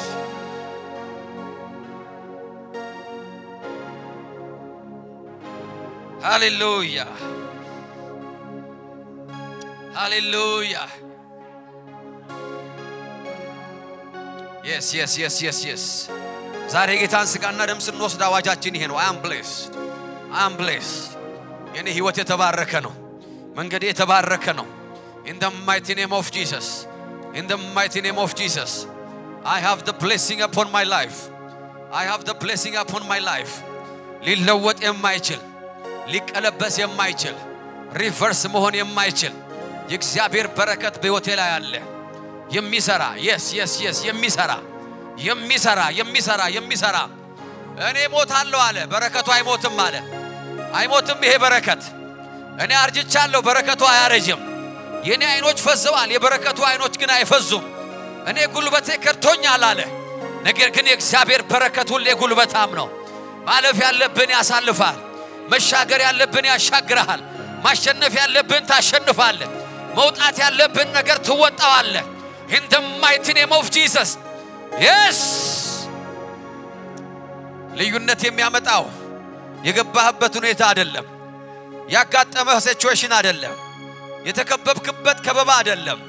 ሃሌሉያ ሃሌሉያ Yes yes yes yes yes ዛሬ የጌታን ስጋና ደም ስንወስድ አዋጃችን ይሄ ነው። I'm blessed I'm blessed የኔ ህይወት የተባረከ ነው። መንገዴ የተባረከ ነው። In the mighty name of Jesus. In the mighty name of Jesus. I have the blessing upon my life. I have the blessing upon my life. ሊለወጥ የማይችል ሊቀለበስ የማይችል reverse መሆን የማይችል የእግዚአብሔር በረከት በሕይወቴ ላይ አለ። የሚሰራ yes yes yes የሚሰራ የሚሰራ የሚሰራ የሚሰራ እኔ ሞታለሁ አለ። በረከቱ አይሞትም አለ። አይሞትም ይሄ በረከት። እኔ አርጅቻለሁ፣ በረከቱ አያረጅም። የእኔ አይኖች ፈዘዋል፣ የበረከቱ አይኖች ግን አይፈዙም። እኔ ጉልበቴ ከድቶኛል አለ። ነገር ግን የእግዚአብሔር በረከት ሁሌ ጉልበታም ነው። ማለፍ ያለብን ያሳልፋል። መሻገር ያለብን ያሻግረሃል። ማሸነፍ ያለብን ታሸንፋለህ። መውጣት ያለብን ነገር ትወጣዋለህ። In the mighty name of Jesus yes ልዩነት የሚያመጣው የገባህበት ሁኔታ አይደለም። ያጋጠመህ situation አይደለም። የተከበብክበት ከበባ አይደለም።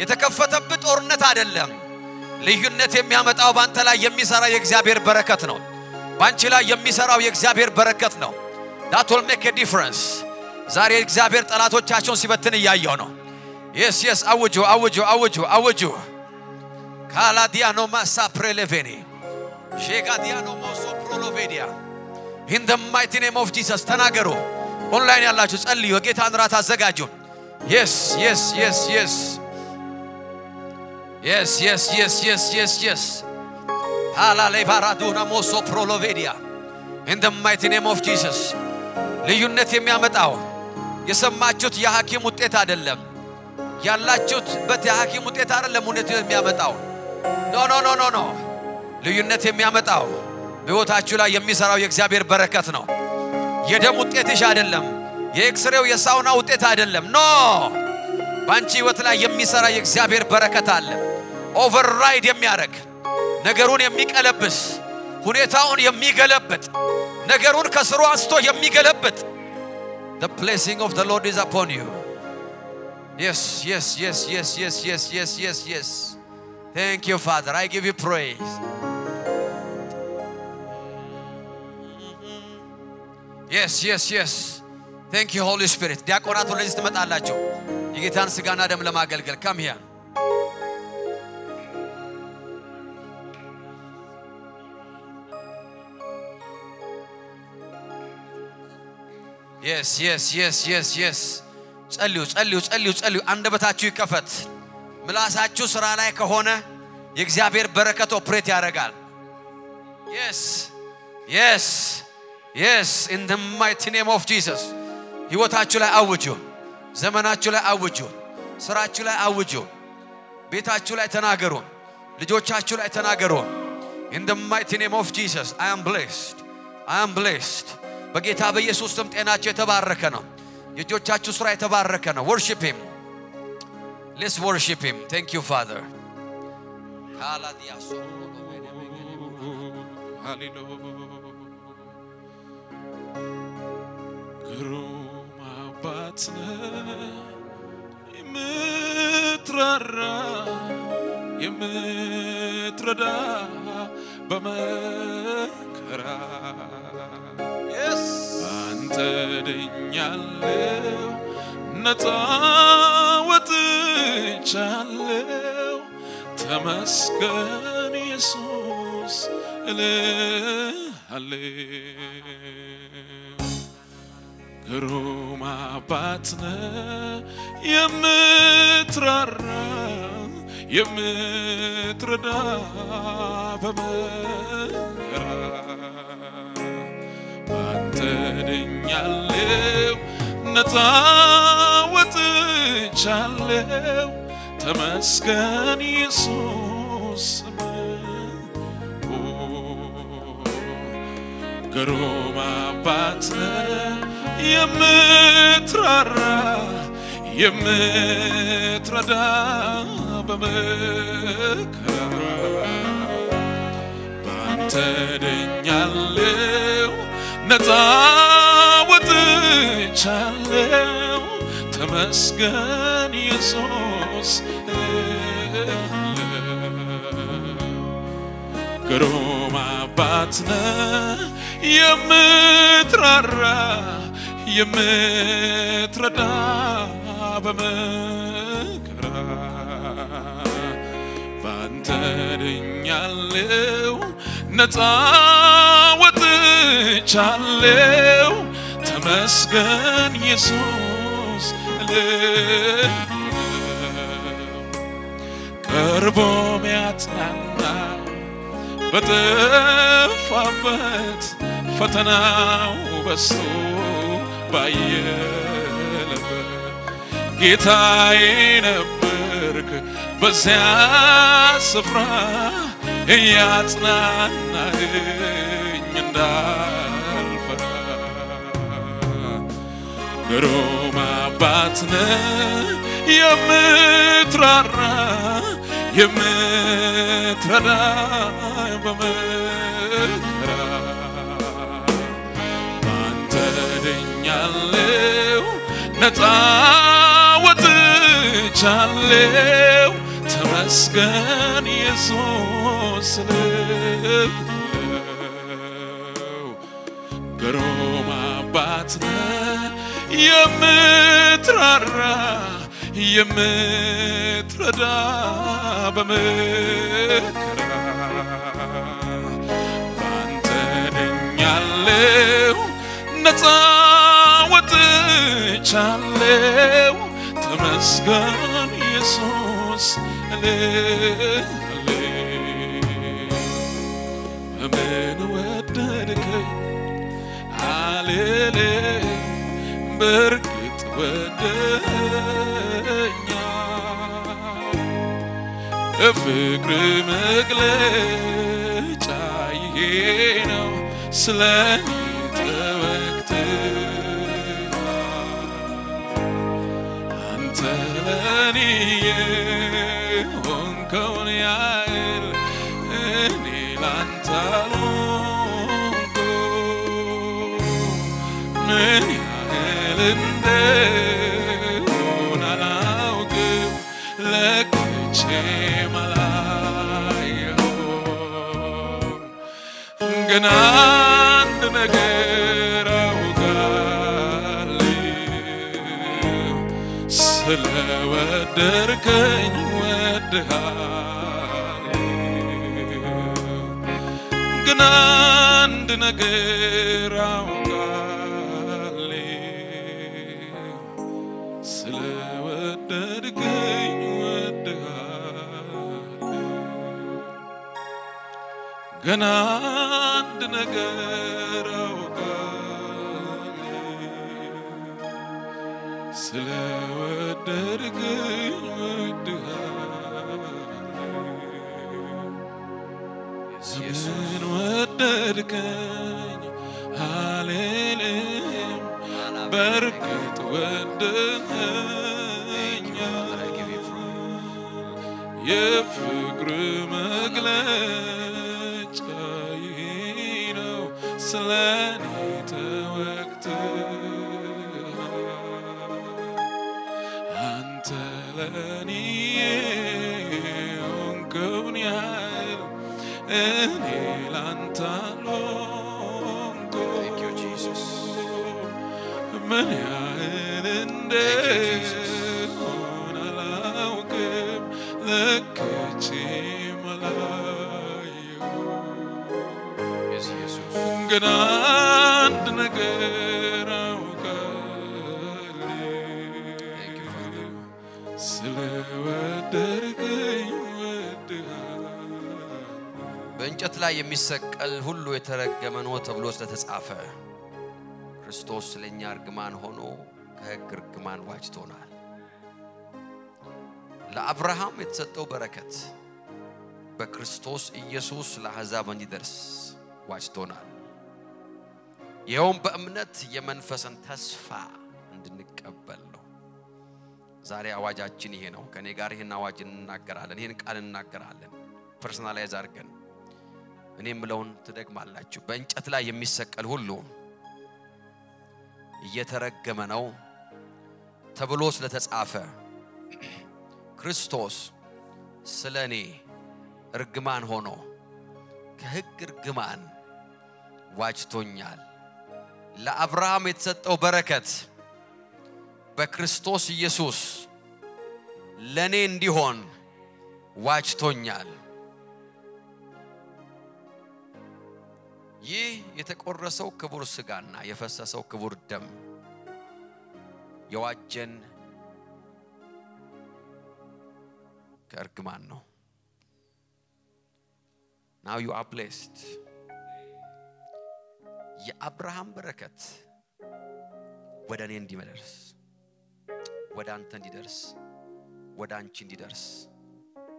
የተከፈተብህ ጦርነት አይደለም። ልዩነት የሚያመጣው በአንተ ላይ የሚሰራ የእግዚአብሔር በረከት ነው። በአንቺ ላይ የሚሰራው የእግዚአብሔር በረከት ነው። will make a difference ዛሬ እግዚአብሔር ጠላቶቻቸውን ሲበትን እያየው ነው Yes, yes, awuju, awuju, awuju, awuju. Kala diano masa preleveni. Shega diano moso prolovedia. In the mighty name of Jesus, Tanagero. Online ያላችሁ ጸልዩ። የጌታን ራት አዘጋጁ። Yes, yes, yes, yes. Yes, yes, yes, yes, yes, yes. Ala levaraduna moso prolovedia. In the mighty name of Jesus. ልዩነት የሚያመጣው machut የሐኪም ውጤት አይደለም። ያላችሁበት የሐኪም ውጤት አይደለም እውነት የሚያመጣው ኖ ኖ ኖ ኖ ኖ ልዩነት የሚያመጣው በሕይወታችሁ ላይ የሚሰራው የእግዚአብሔር በረከት ነው። የደም ውጤትሽ አይደለም። የኤክስሬው የሳውና ውጤት አይደለም። ኖ በአንቺ ሕይወት ላይ የሚሰራ የእግዚአብሔር በረከት አለ። override የሚያደርግ ነገሩን የሚቀለብስ ሁኔታውን የሚገለብጥ ነገሩን ከስሩ አንስቶ የሚገለብጥ The blessing of the upon you. Yes, yes, yes, yes, yes, yes, yes, yes, yes. Thank you, Father. I give you praise. Yes, yes, yes. Thank you, Holy Spirit. ዲያቆናት ወደዚህ ትመጣላችሁ የጌታን ስጋና ደም ለማገልገል ካም ሂያ የስ የስ የስ የስ የስ ጸልዩ ጸልዩ ጸልዩ ጸልዩ። አንደበታችሁ ይከፈት። ምላሳችሁ ስራ ላይ ከሆነ የእግዚአብሔር በረከት ኦፕሬት ያደርጋል። Yes yes yes in the mighty name of Jesus ህይወታችሁ ላይ አውጁ፣ ዘመናችሁ ላይ አውጁ፣ ስራችሁ ላይ አውጁ፣ ቤታችሁ ላይ ተናገሩ፣ ልጆቻችሁ ላይ ተናገሩ። In the mighty name of Jesus I am blessed I am blessed በጌታ በኢየሱስ ስም ጤናችሁ የተባረከ ነው። የእጆቻችሁ ስራ የተባረከ ነው። Worship Him let's worship Him thank you Father ካላዲያሶ ግሩም አባት ነህ የምትራራ የምትረዳ በመከራ አንተ ድኛለሁ ነፃ ወጥቻለሁ። ተመስገን ኢየሱስ እልሃለሁ። ግሩም አባት ነህ የምትራራ የምትረዳ በመከራ ባንተ ድኛለሁ ነፃ ወጥቻለሁ ተመስገን ኢየሱስ ግሩም አባት የምትራራ የምትረዳ በመከራ ባንተ ድኛለሁ ነፃ ወጥቻለሁ። ተመስገን ኢየሱስ። ግሩም አባት ነህ። የምትራራ የምትረዳ በመከራ ባንተ ድኛለሁ። ነፃ ወጥቻለሁ ተመስገን ኢየሱስ ቀርቦ ሚያጽናና በጠፋበት ፈተናው በስቶ ባየለበት። ጌታዬ ነበርክ በዚያ ስፍራ እያጽናናህኝ እንዳልፈራ ግሩም አባት ነህ የምትራራ የምትረዳ በመከራ ባንተ ድኛለሁ ነፃ ወጥቻለሁ ተመስገን ኢየሱስ ልለው ግሩም አባት የምትራራ የምትረዳ በመከራ ባንተ ድኛለሁ ነፃ ወጥቻለሁ። ተመስገን ኢየሱስ እልሃለሁ። በምን ወደድከኝ አልልም በእርግጥ ወደኛል ፍቅር መግለጫ ይሄ ነው ስለ ያህል እንደሆነ አላውቅም ለክቼም አላየሁም ግን አንድ ነገር አውቃለሁ ስለወደድከኝ ወድሃለሁ ግን አንድ ነገር ገና አንድ ነገር አውቃለሁ። ስለወደድከኝ ወድሃለሁ ምን ወደድከኝ አልልም በእርግጥ ወደኸኛል የፍቅር መግለጫ ይሄ ነው ስለ እኔ ተወግተሃል አንተ ለእኔ የሆንከውን ያህል እኔ ላንተ Thank you, Jesus. አልሆንኩም ምን ያህል እንደሆነ አላውቅም ግን አንድ ነገር. አውቃለሁ ስለወደድከኝ በእንጨት ላይ የሚሰቀል ሁሉ የተረገመ ነው ተብሎ ስለተጻፈ ክርስቶስ ስለኛ እርግማን ሆኖ ከሕግ እርግማን ዋጅቶናል። ለአብርሃም የተሰጠው በረከት በክርስቶስ ኢየሱስ ለአሕዛብ እንዲደርስ ዋጅቶናል። ይኸውም በእምነት የመንፈስን ተስፋ እንድንቀበል ነው። ዛሬ አዋጃችን ይሄ ነው። ከኔ ጋር ይህን አዋጅ እንናገራለን፣ ይህን ቃል እንናገራለን። personalize አድርገን እኔ የምለውን ትደግማላችሁ። በእንጨት ላይ የሚሰቀል ሁሉ እየተረገመ ነው ተብሎ ስለተጻፈ ክርስቶስ ስለ እኔ እርግማን ሆኖ ከሕግ እርግማን ዋጅቶኛል። ለአብርሃም የተሰጠው በረከት በክርስቶስ ኢየሱስ ለእኔ እንዲሆን ዋጅቶኛል። ይህ የተቆረሰው ክቡር ሥጋና የፈሰሰው ክቡር ደም የዋጀን ከእርግማን ነው። Now you are blessed። የአብርሃም በረከት ወደ እኔ እንዲደርስ ወደ አንተ እንዲደርስ ወደ አንቺ እንዲደርስ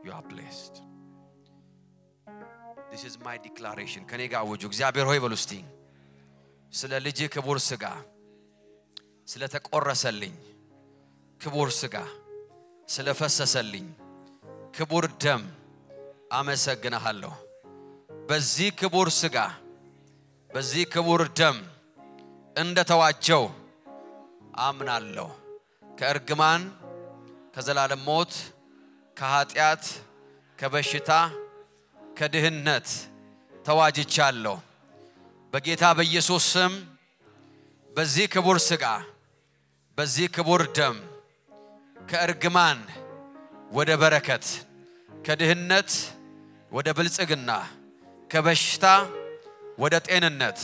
you are blessed። This is my declaration። ከኔ ጋር አውጁ። እግዚአብሔር ሆይ በሉ እስቲ ስለ ልጅህ ክቡር ሥጋ ስለተቆረሰልኝ ክቡር ሥጋ ስለፈሰሰልኝ ክቡር ደም አመሰግንሃለሁ። በዚህ ክቡር ሥጋ በዚህ ክቡር ደም እንደተዋጀሁ አምናለሁ። ከእርግማን፣ ከዘላለም ሞት፣ ከኃጢአት፣ ከበሽታ፣ ከድህነት ተዋጅቻለሁ። በጌታ በኢየሱስ ስም በዚህ ክቡር ሥጋ በዚህ ክቡር ደም ከእርግማን ወደ በረከት፣ ከድህነት ወደ ብልጽግና፣ ከበሽታ ወደ ጤንነት፣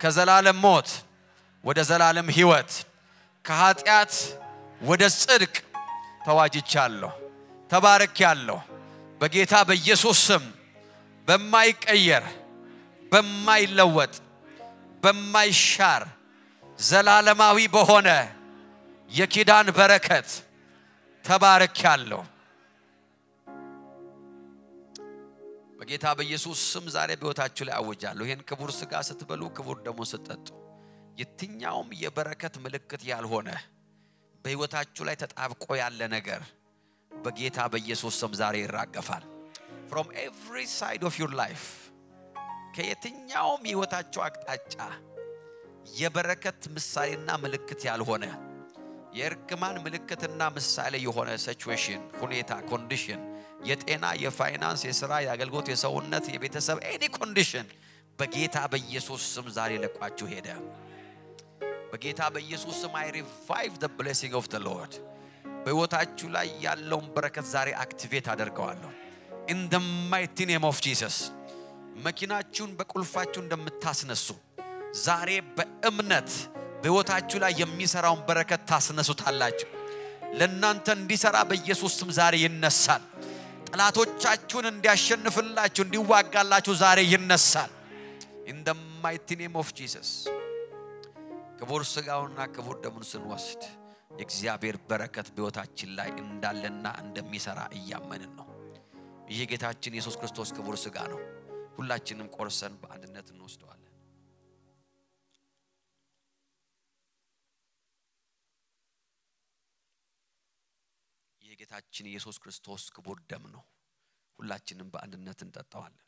ከዘላለም ሞት ወደ ዘላለም ሕይወት፣ ከኃጢአት ወደ ጽድቅ ተዋጅቻለሁ፣ ተባርኬያለሁ። በጌታ በኢየሱስ ስም በማይቀየር በማይለወጥ በማይሻር ዘላለማዊ በሆነ የኪዳን በረከት ተባርኬያለሁ። በጌታ በኢየሱስ ስም ዛሬ በሕይወታችሁ ላይ አውጃለሁ። ይህን ክቡር ሥጋ ስትበሉ፣ ክቡር ደግሞ ስትጠጡ የትኛውም የበረከት ምልክት ያልሆነ በሕይወታችሁ ላይ ተጣብቆ ያለ ነገር በጌታ በኢየሱስ ስም ዛሬ ይራገፋል። From every side of your life ከየትኛውም የሕይወታችሁ አቅጣጫ የበረከት ምሳሌና ምልክት ያልሆነ የእርግማን ምልክትና ምሳሌ የሆነ situation፣ ሁኔታ፣ condition የጤና፣ የፋይናንስ፣ የስራ፣ የአገልግሎት፣ የሰውነት፣ የቤተሰብ any condition በጌታ በኢየሱስ ስም ዛሬ ለቋችሁ ሄደ። በጌታ በኢየሱስ ስም I revive the blessing of the Lord በሕይወታችሁ ላይ ያለውን በረከት ዛሬ activate አደርገዋለሁ። In the mighty name of Jesus መኪናችሁን በቁልፋችሁ እንደምታስነሱ ዛሬ በእምነት በሕይወታችሁ ላይ የሚሰራውን በረከት ታስነሱታላችሁ። ለእናንተ እንዲሰራ በኢየሱስ ስም ዛሬ ይነሳል። ጠላቶቻችሁን እንዲያሸንፍላችሁ እንዲዋጋላችሁ ዛሬ ይነሳል። in the mighty name of Jesus ክቡር ሥጋውና ክቡር ደሙን ስንወስድ የእግዚአብሔር በረከት በሕይወታችን ላይ እንዳለና እንደሚሰራ እያመንን ነው። ይህ የጌታችን ኢየሱስ ክርስቶስ ክቡር ሥጋ ነው። ሁላችንም ቆርሰን በአንድነት እንወስደዋለን። የጌታችን ኢየሱስ ክርስቶስ ክቡር ደም ነው። ሁላችንም በአንድነት እንጠጣዋለን።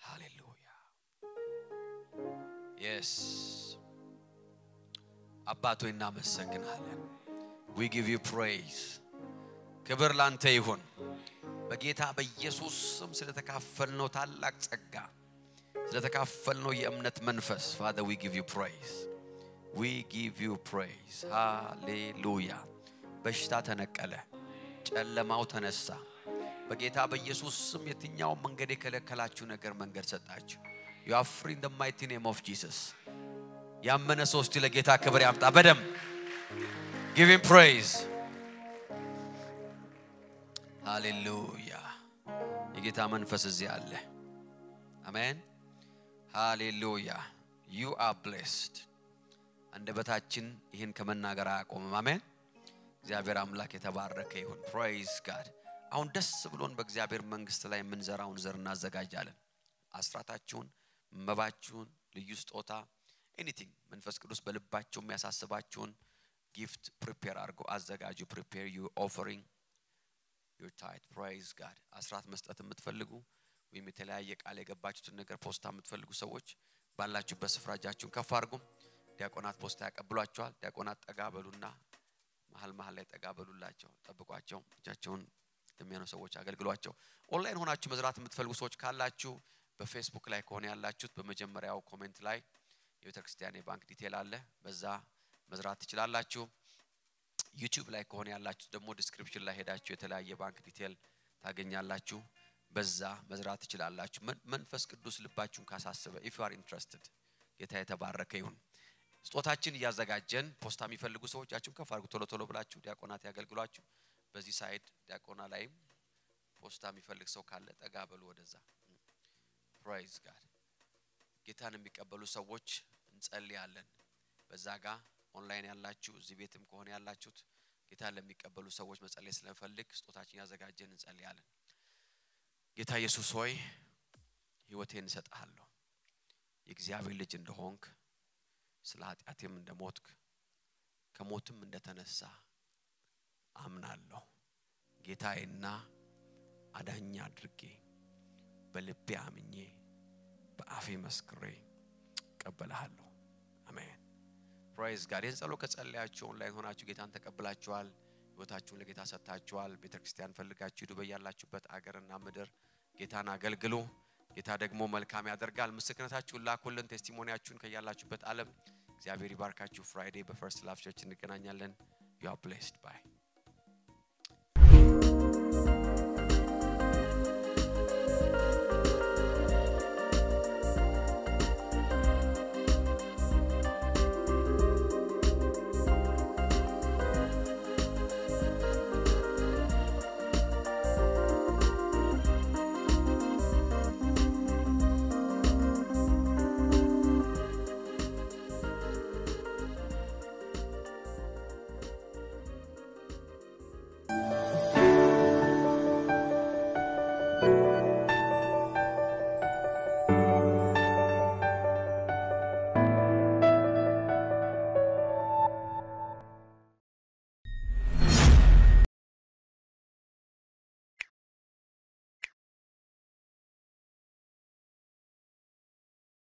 ሃሌሉያ yes አባቶ እናመሰግናለን። we give you praise ክብር ላንተ ይሁን። በጌታ በኢየሱስ ስም ስለተካፈልነው ታላቅ ጸጋ ስለተካፈልነው የእምነት መንፈስ Father we give you praise we give you praise ሃሌሉያ። በሽታ ተነቀለ፣ ጨለማው ተነሳ። በጌታ በኢየሱስ ስም የትኛውም መንገድ የከለከላችሁ ነገር መንገድ ሰጣችሁ። you are free in the mighty name of Jesus። ያመነ ሰው እስቲ ለጌታ ክብር ያምጣ በደም give praise ሃሌሉያ። የጌታ መንፈስ እዚህ አለ። አሜን ሃሌሉያ። you are blessed። አንደበታችን ይህን ከመናገር አያቆምም። አሜን። እግዚአብሔር አምላክ የተባረከ ይሁን። praise God። አሁን ደስ ብሎን በእግዚአብሔር መንግስት ላይ የምንዘራውን ዘር እናዘጋጃለን። አስራታችሁን፣ መባችሁን፣ ልዩ ስጦታ anything መንፈስ ቅዱስ በልባችሁ የሚያሳስባችሁን gift prepare አድርጎ አዘጋጁ። prepare your offering your tithe praise God። አስራት መስጠት የምትፈልጉ ወይም የተለያየ ቃል የገባችሁትን ነገር ፖስታ የምትፈልጉ ሰዎች ባላችሁበት ስፍራ እጃችሁን ከፍ አድርጉ። ዲያቆናት ፖስታ ያቀብሏቸዋል። ዲያቆናት ጠጋ በሉና መሀል መሀል ላይ ጠጋ በሉላቸው፣ ጠብቋቸው። እጃቸውን የሚያነሱ ሰዎች አገልግሏቸው። ኦንላይን ሆናችሁ መዝራት የምትፈልጉ ሰዎች ካላችሁ በፌስቡክ ላይ ከሆነ ያላችሁት በመጀመሪያው comment ላይ የቤተ ክርስቲያን የባንክ detail አለ። በዛ መዝራት ትችላላችሁ። ዩቲዩብ ላይ ከሆነ ያላችሁ ደግሞ description ላይ ሄዳችሁ የተለያየ ባንክ detail ታገኛላችሁ። በዛ መዝራት ትችላላችሁ። መንፈስ ቅዱስ ልባችሁን ካሳስበ if you are interested ጌታ የተባረከ ይሁን። ስጦታችን እያዘጋጀን ፖስታ የሚፈልጉ ሰዎች እጃችሁን ከፍ አድርጉ። ቶሎ ቶሎ ብላችሁ ዲያቆናት ያገልግሏችሁ። በዚህ side ዲያቆናት ላይም ፖስታ የሚፈልግ ሰው ካለ ጠጋ በሉ ወደዛ። praise God ጌታን የሚቀበሉ ሰዎች እንጸልያለን። በዛ ጋ ኦንላይን ያላችሁ እዚህ ቤትም ከሆነ ያላችሁት ጌታን ለሚቀበሉ ሰዎች መጸለይ ስለምፈልግ ስጦታችን ያዘጋጀን እንጸልያለን። ጌታ ኢየሱስ ሆይ ሕይወቴን እሰጥሃለሁ። የእግዚአብሔር ልጅ እንደሆንክ ስለ ኃጢአቴም እንደሞትክ ከሞትም እንደተነሳህ አምናለሁ። ጌታዬና አዳኜ አድርጌ በልቤ አምኜ በአፌ መስክሬ እቀበልሃለሁ። አሜን። praise God። ይህን ጸሎት ከጸለያችሁ ኦንላይን ሆናችሁ ጌታን ተቀብላችኋል። ህይወታችሁን ለጌታ ሰጥታችኋል። ቤተ ክርስቲያን ፈልጋችሁ ሂዱ። በያላችሁበት አገርና ምድር ጌታን አገልግሉ። ጌታ ደግሞ መልካም ያደርጋል። ምስክርነታችሁን ላኩልን፣ testimony ያችሁን ከያላችሁበት ዓለም እግዚአብሔር ይባርካችሁ። Friday በ first church እንገናኛለን። you blessed bye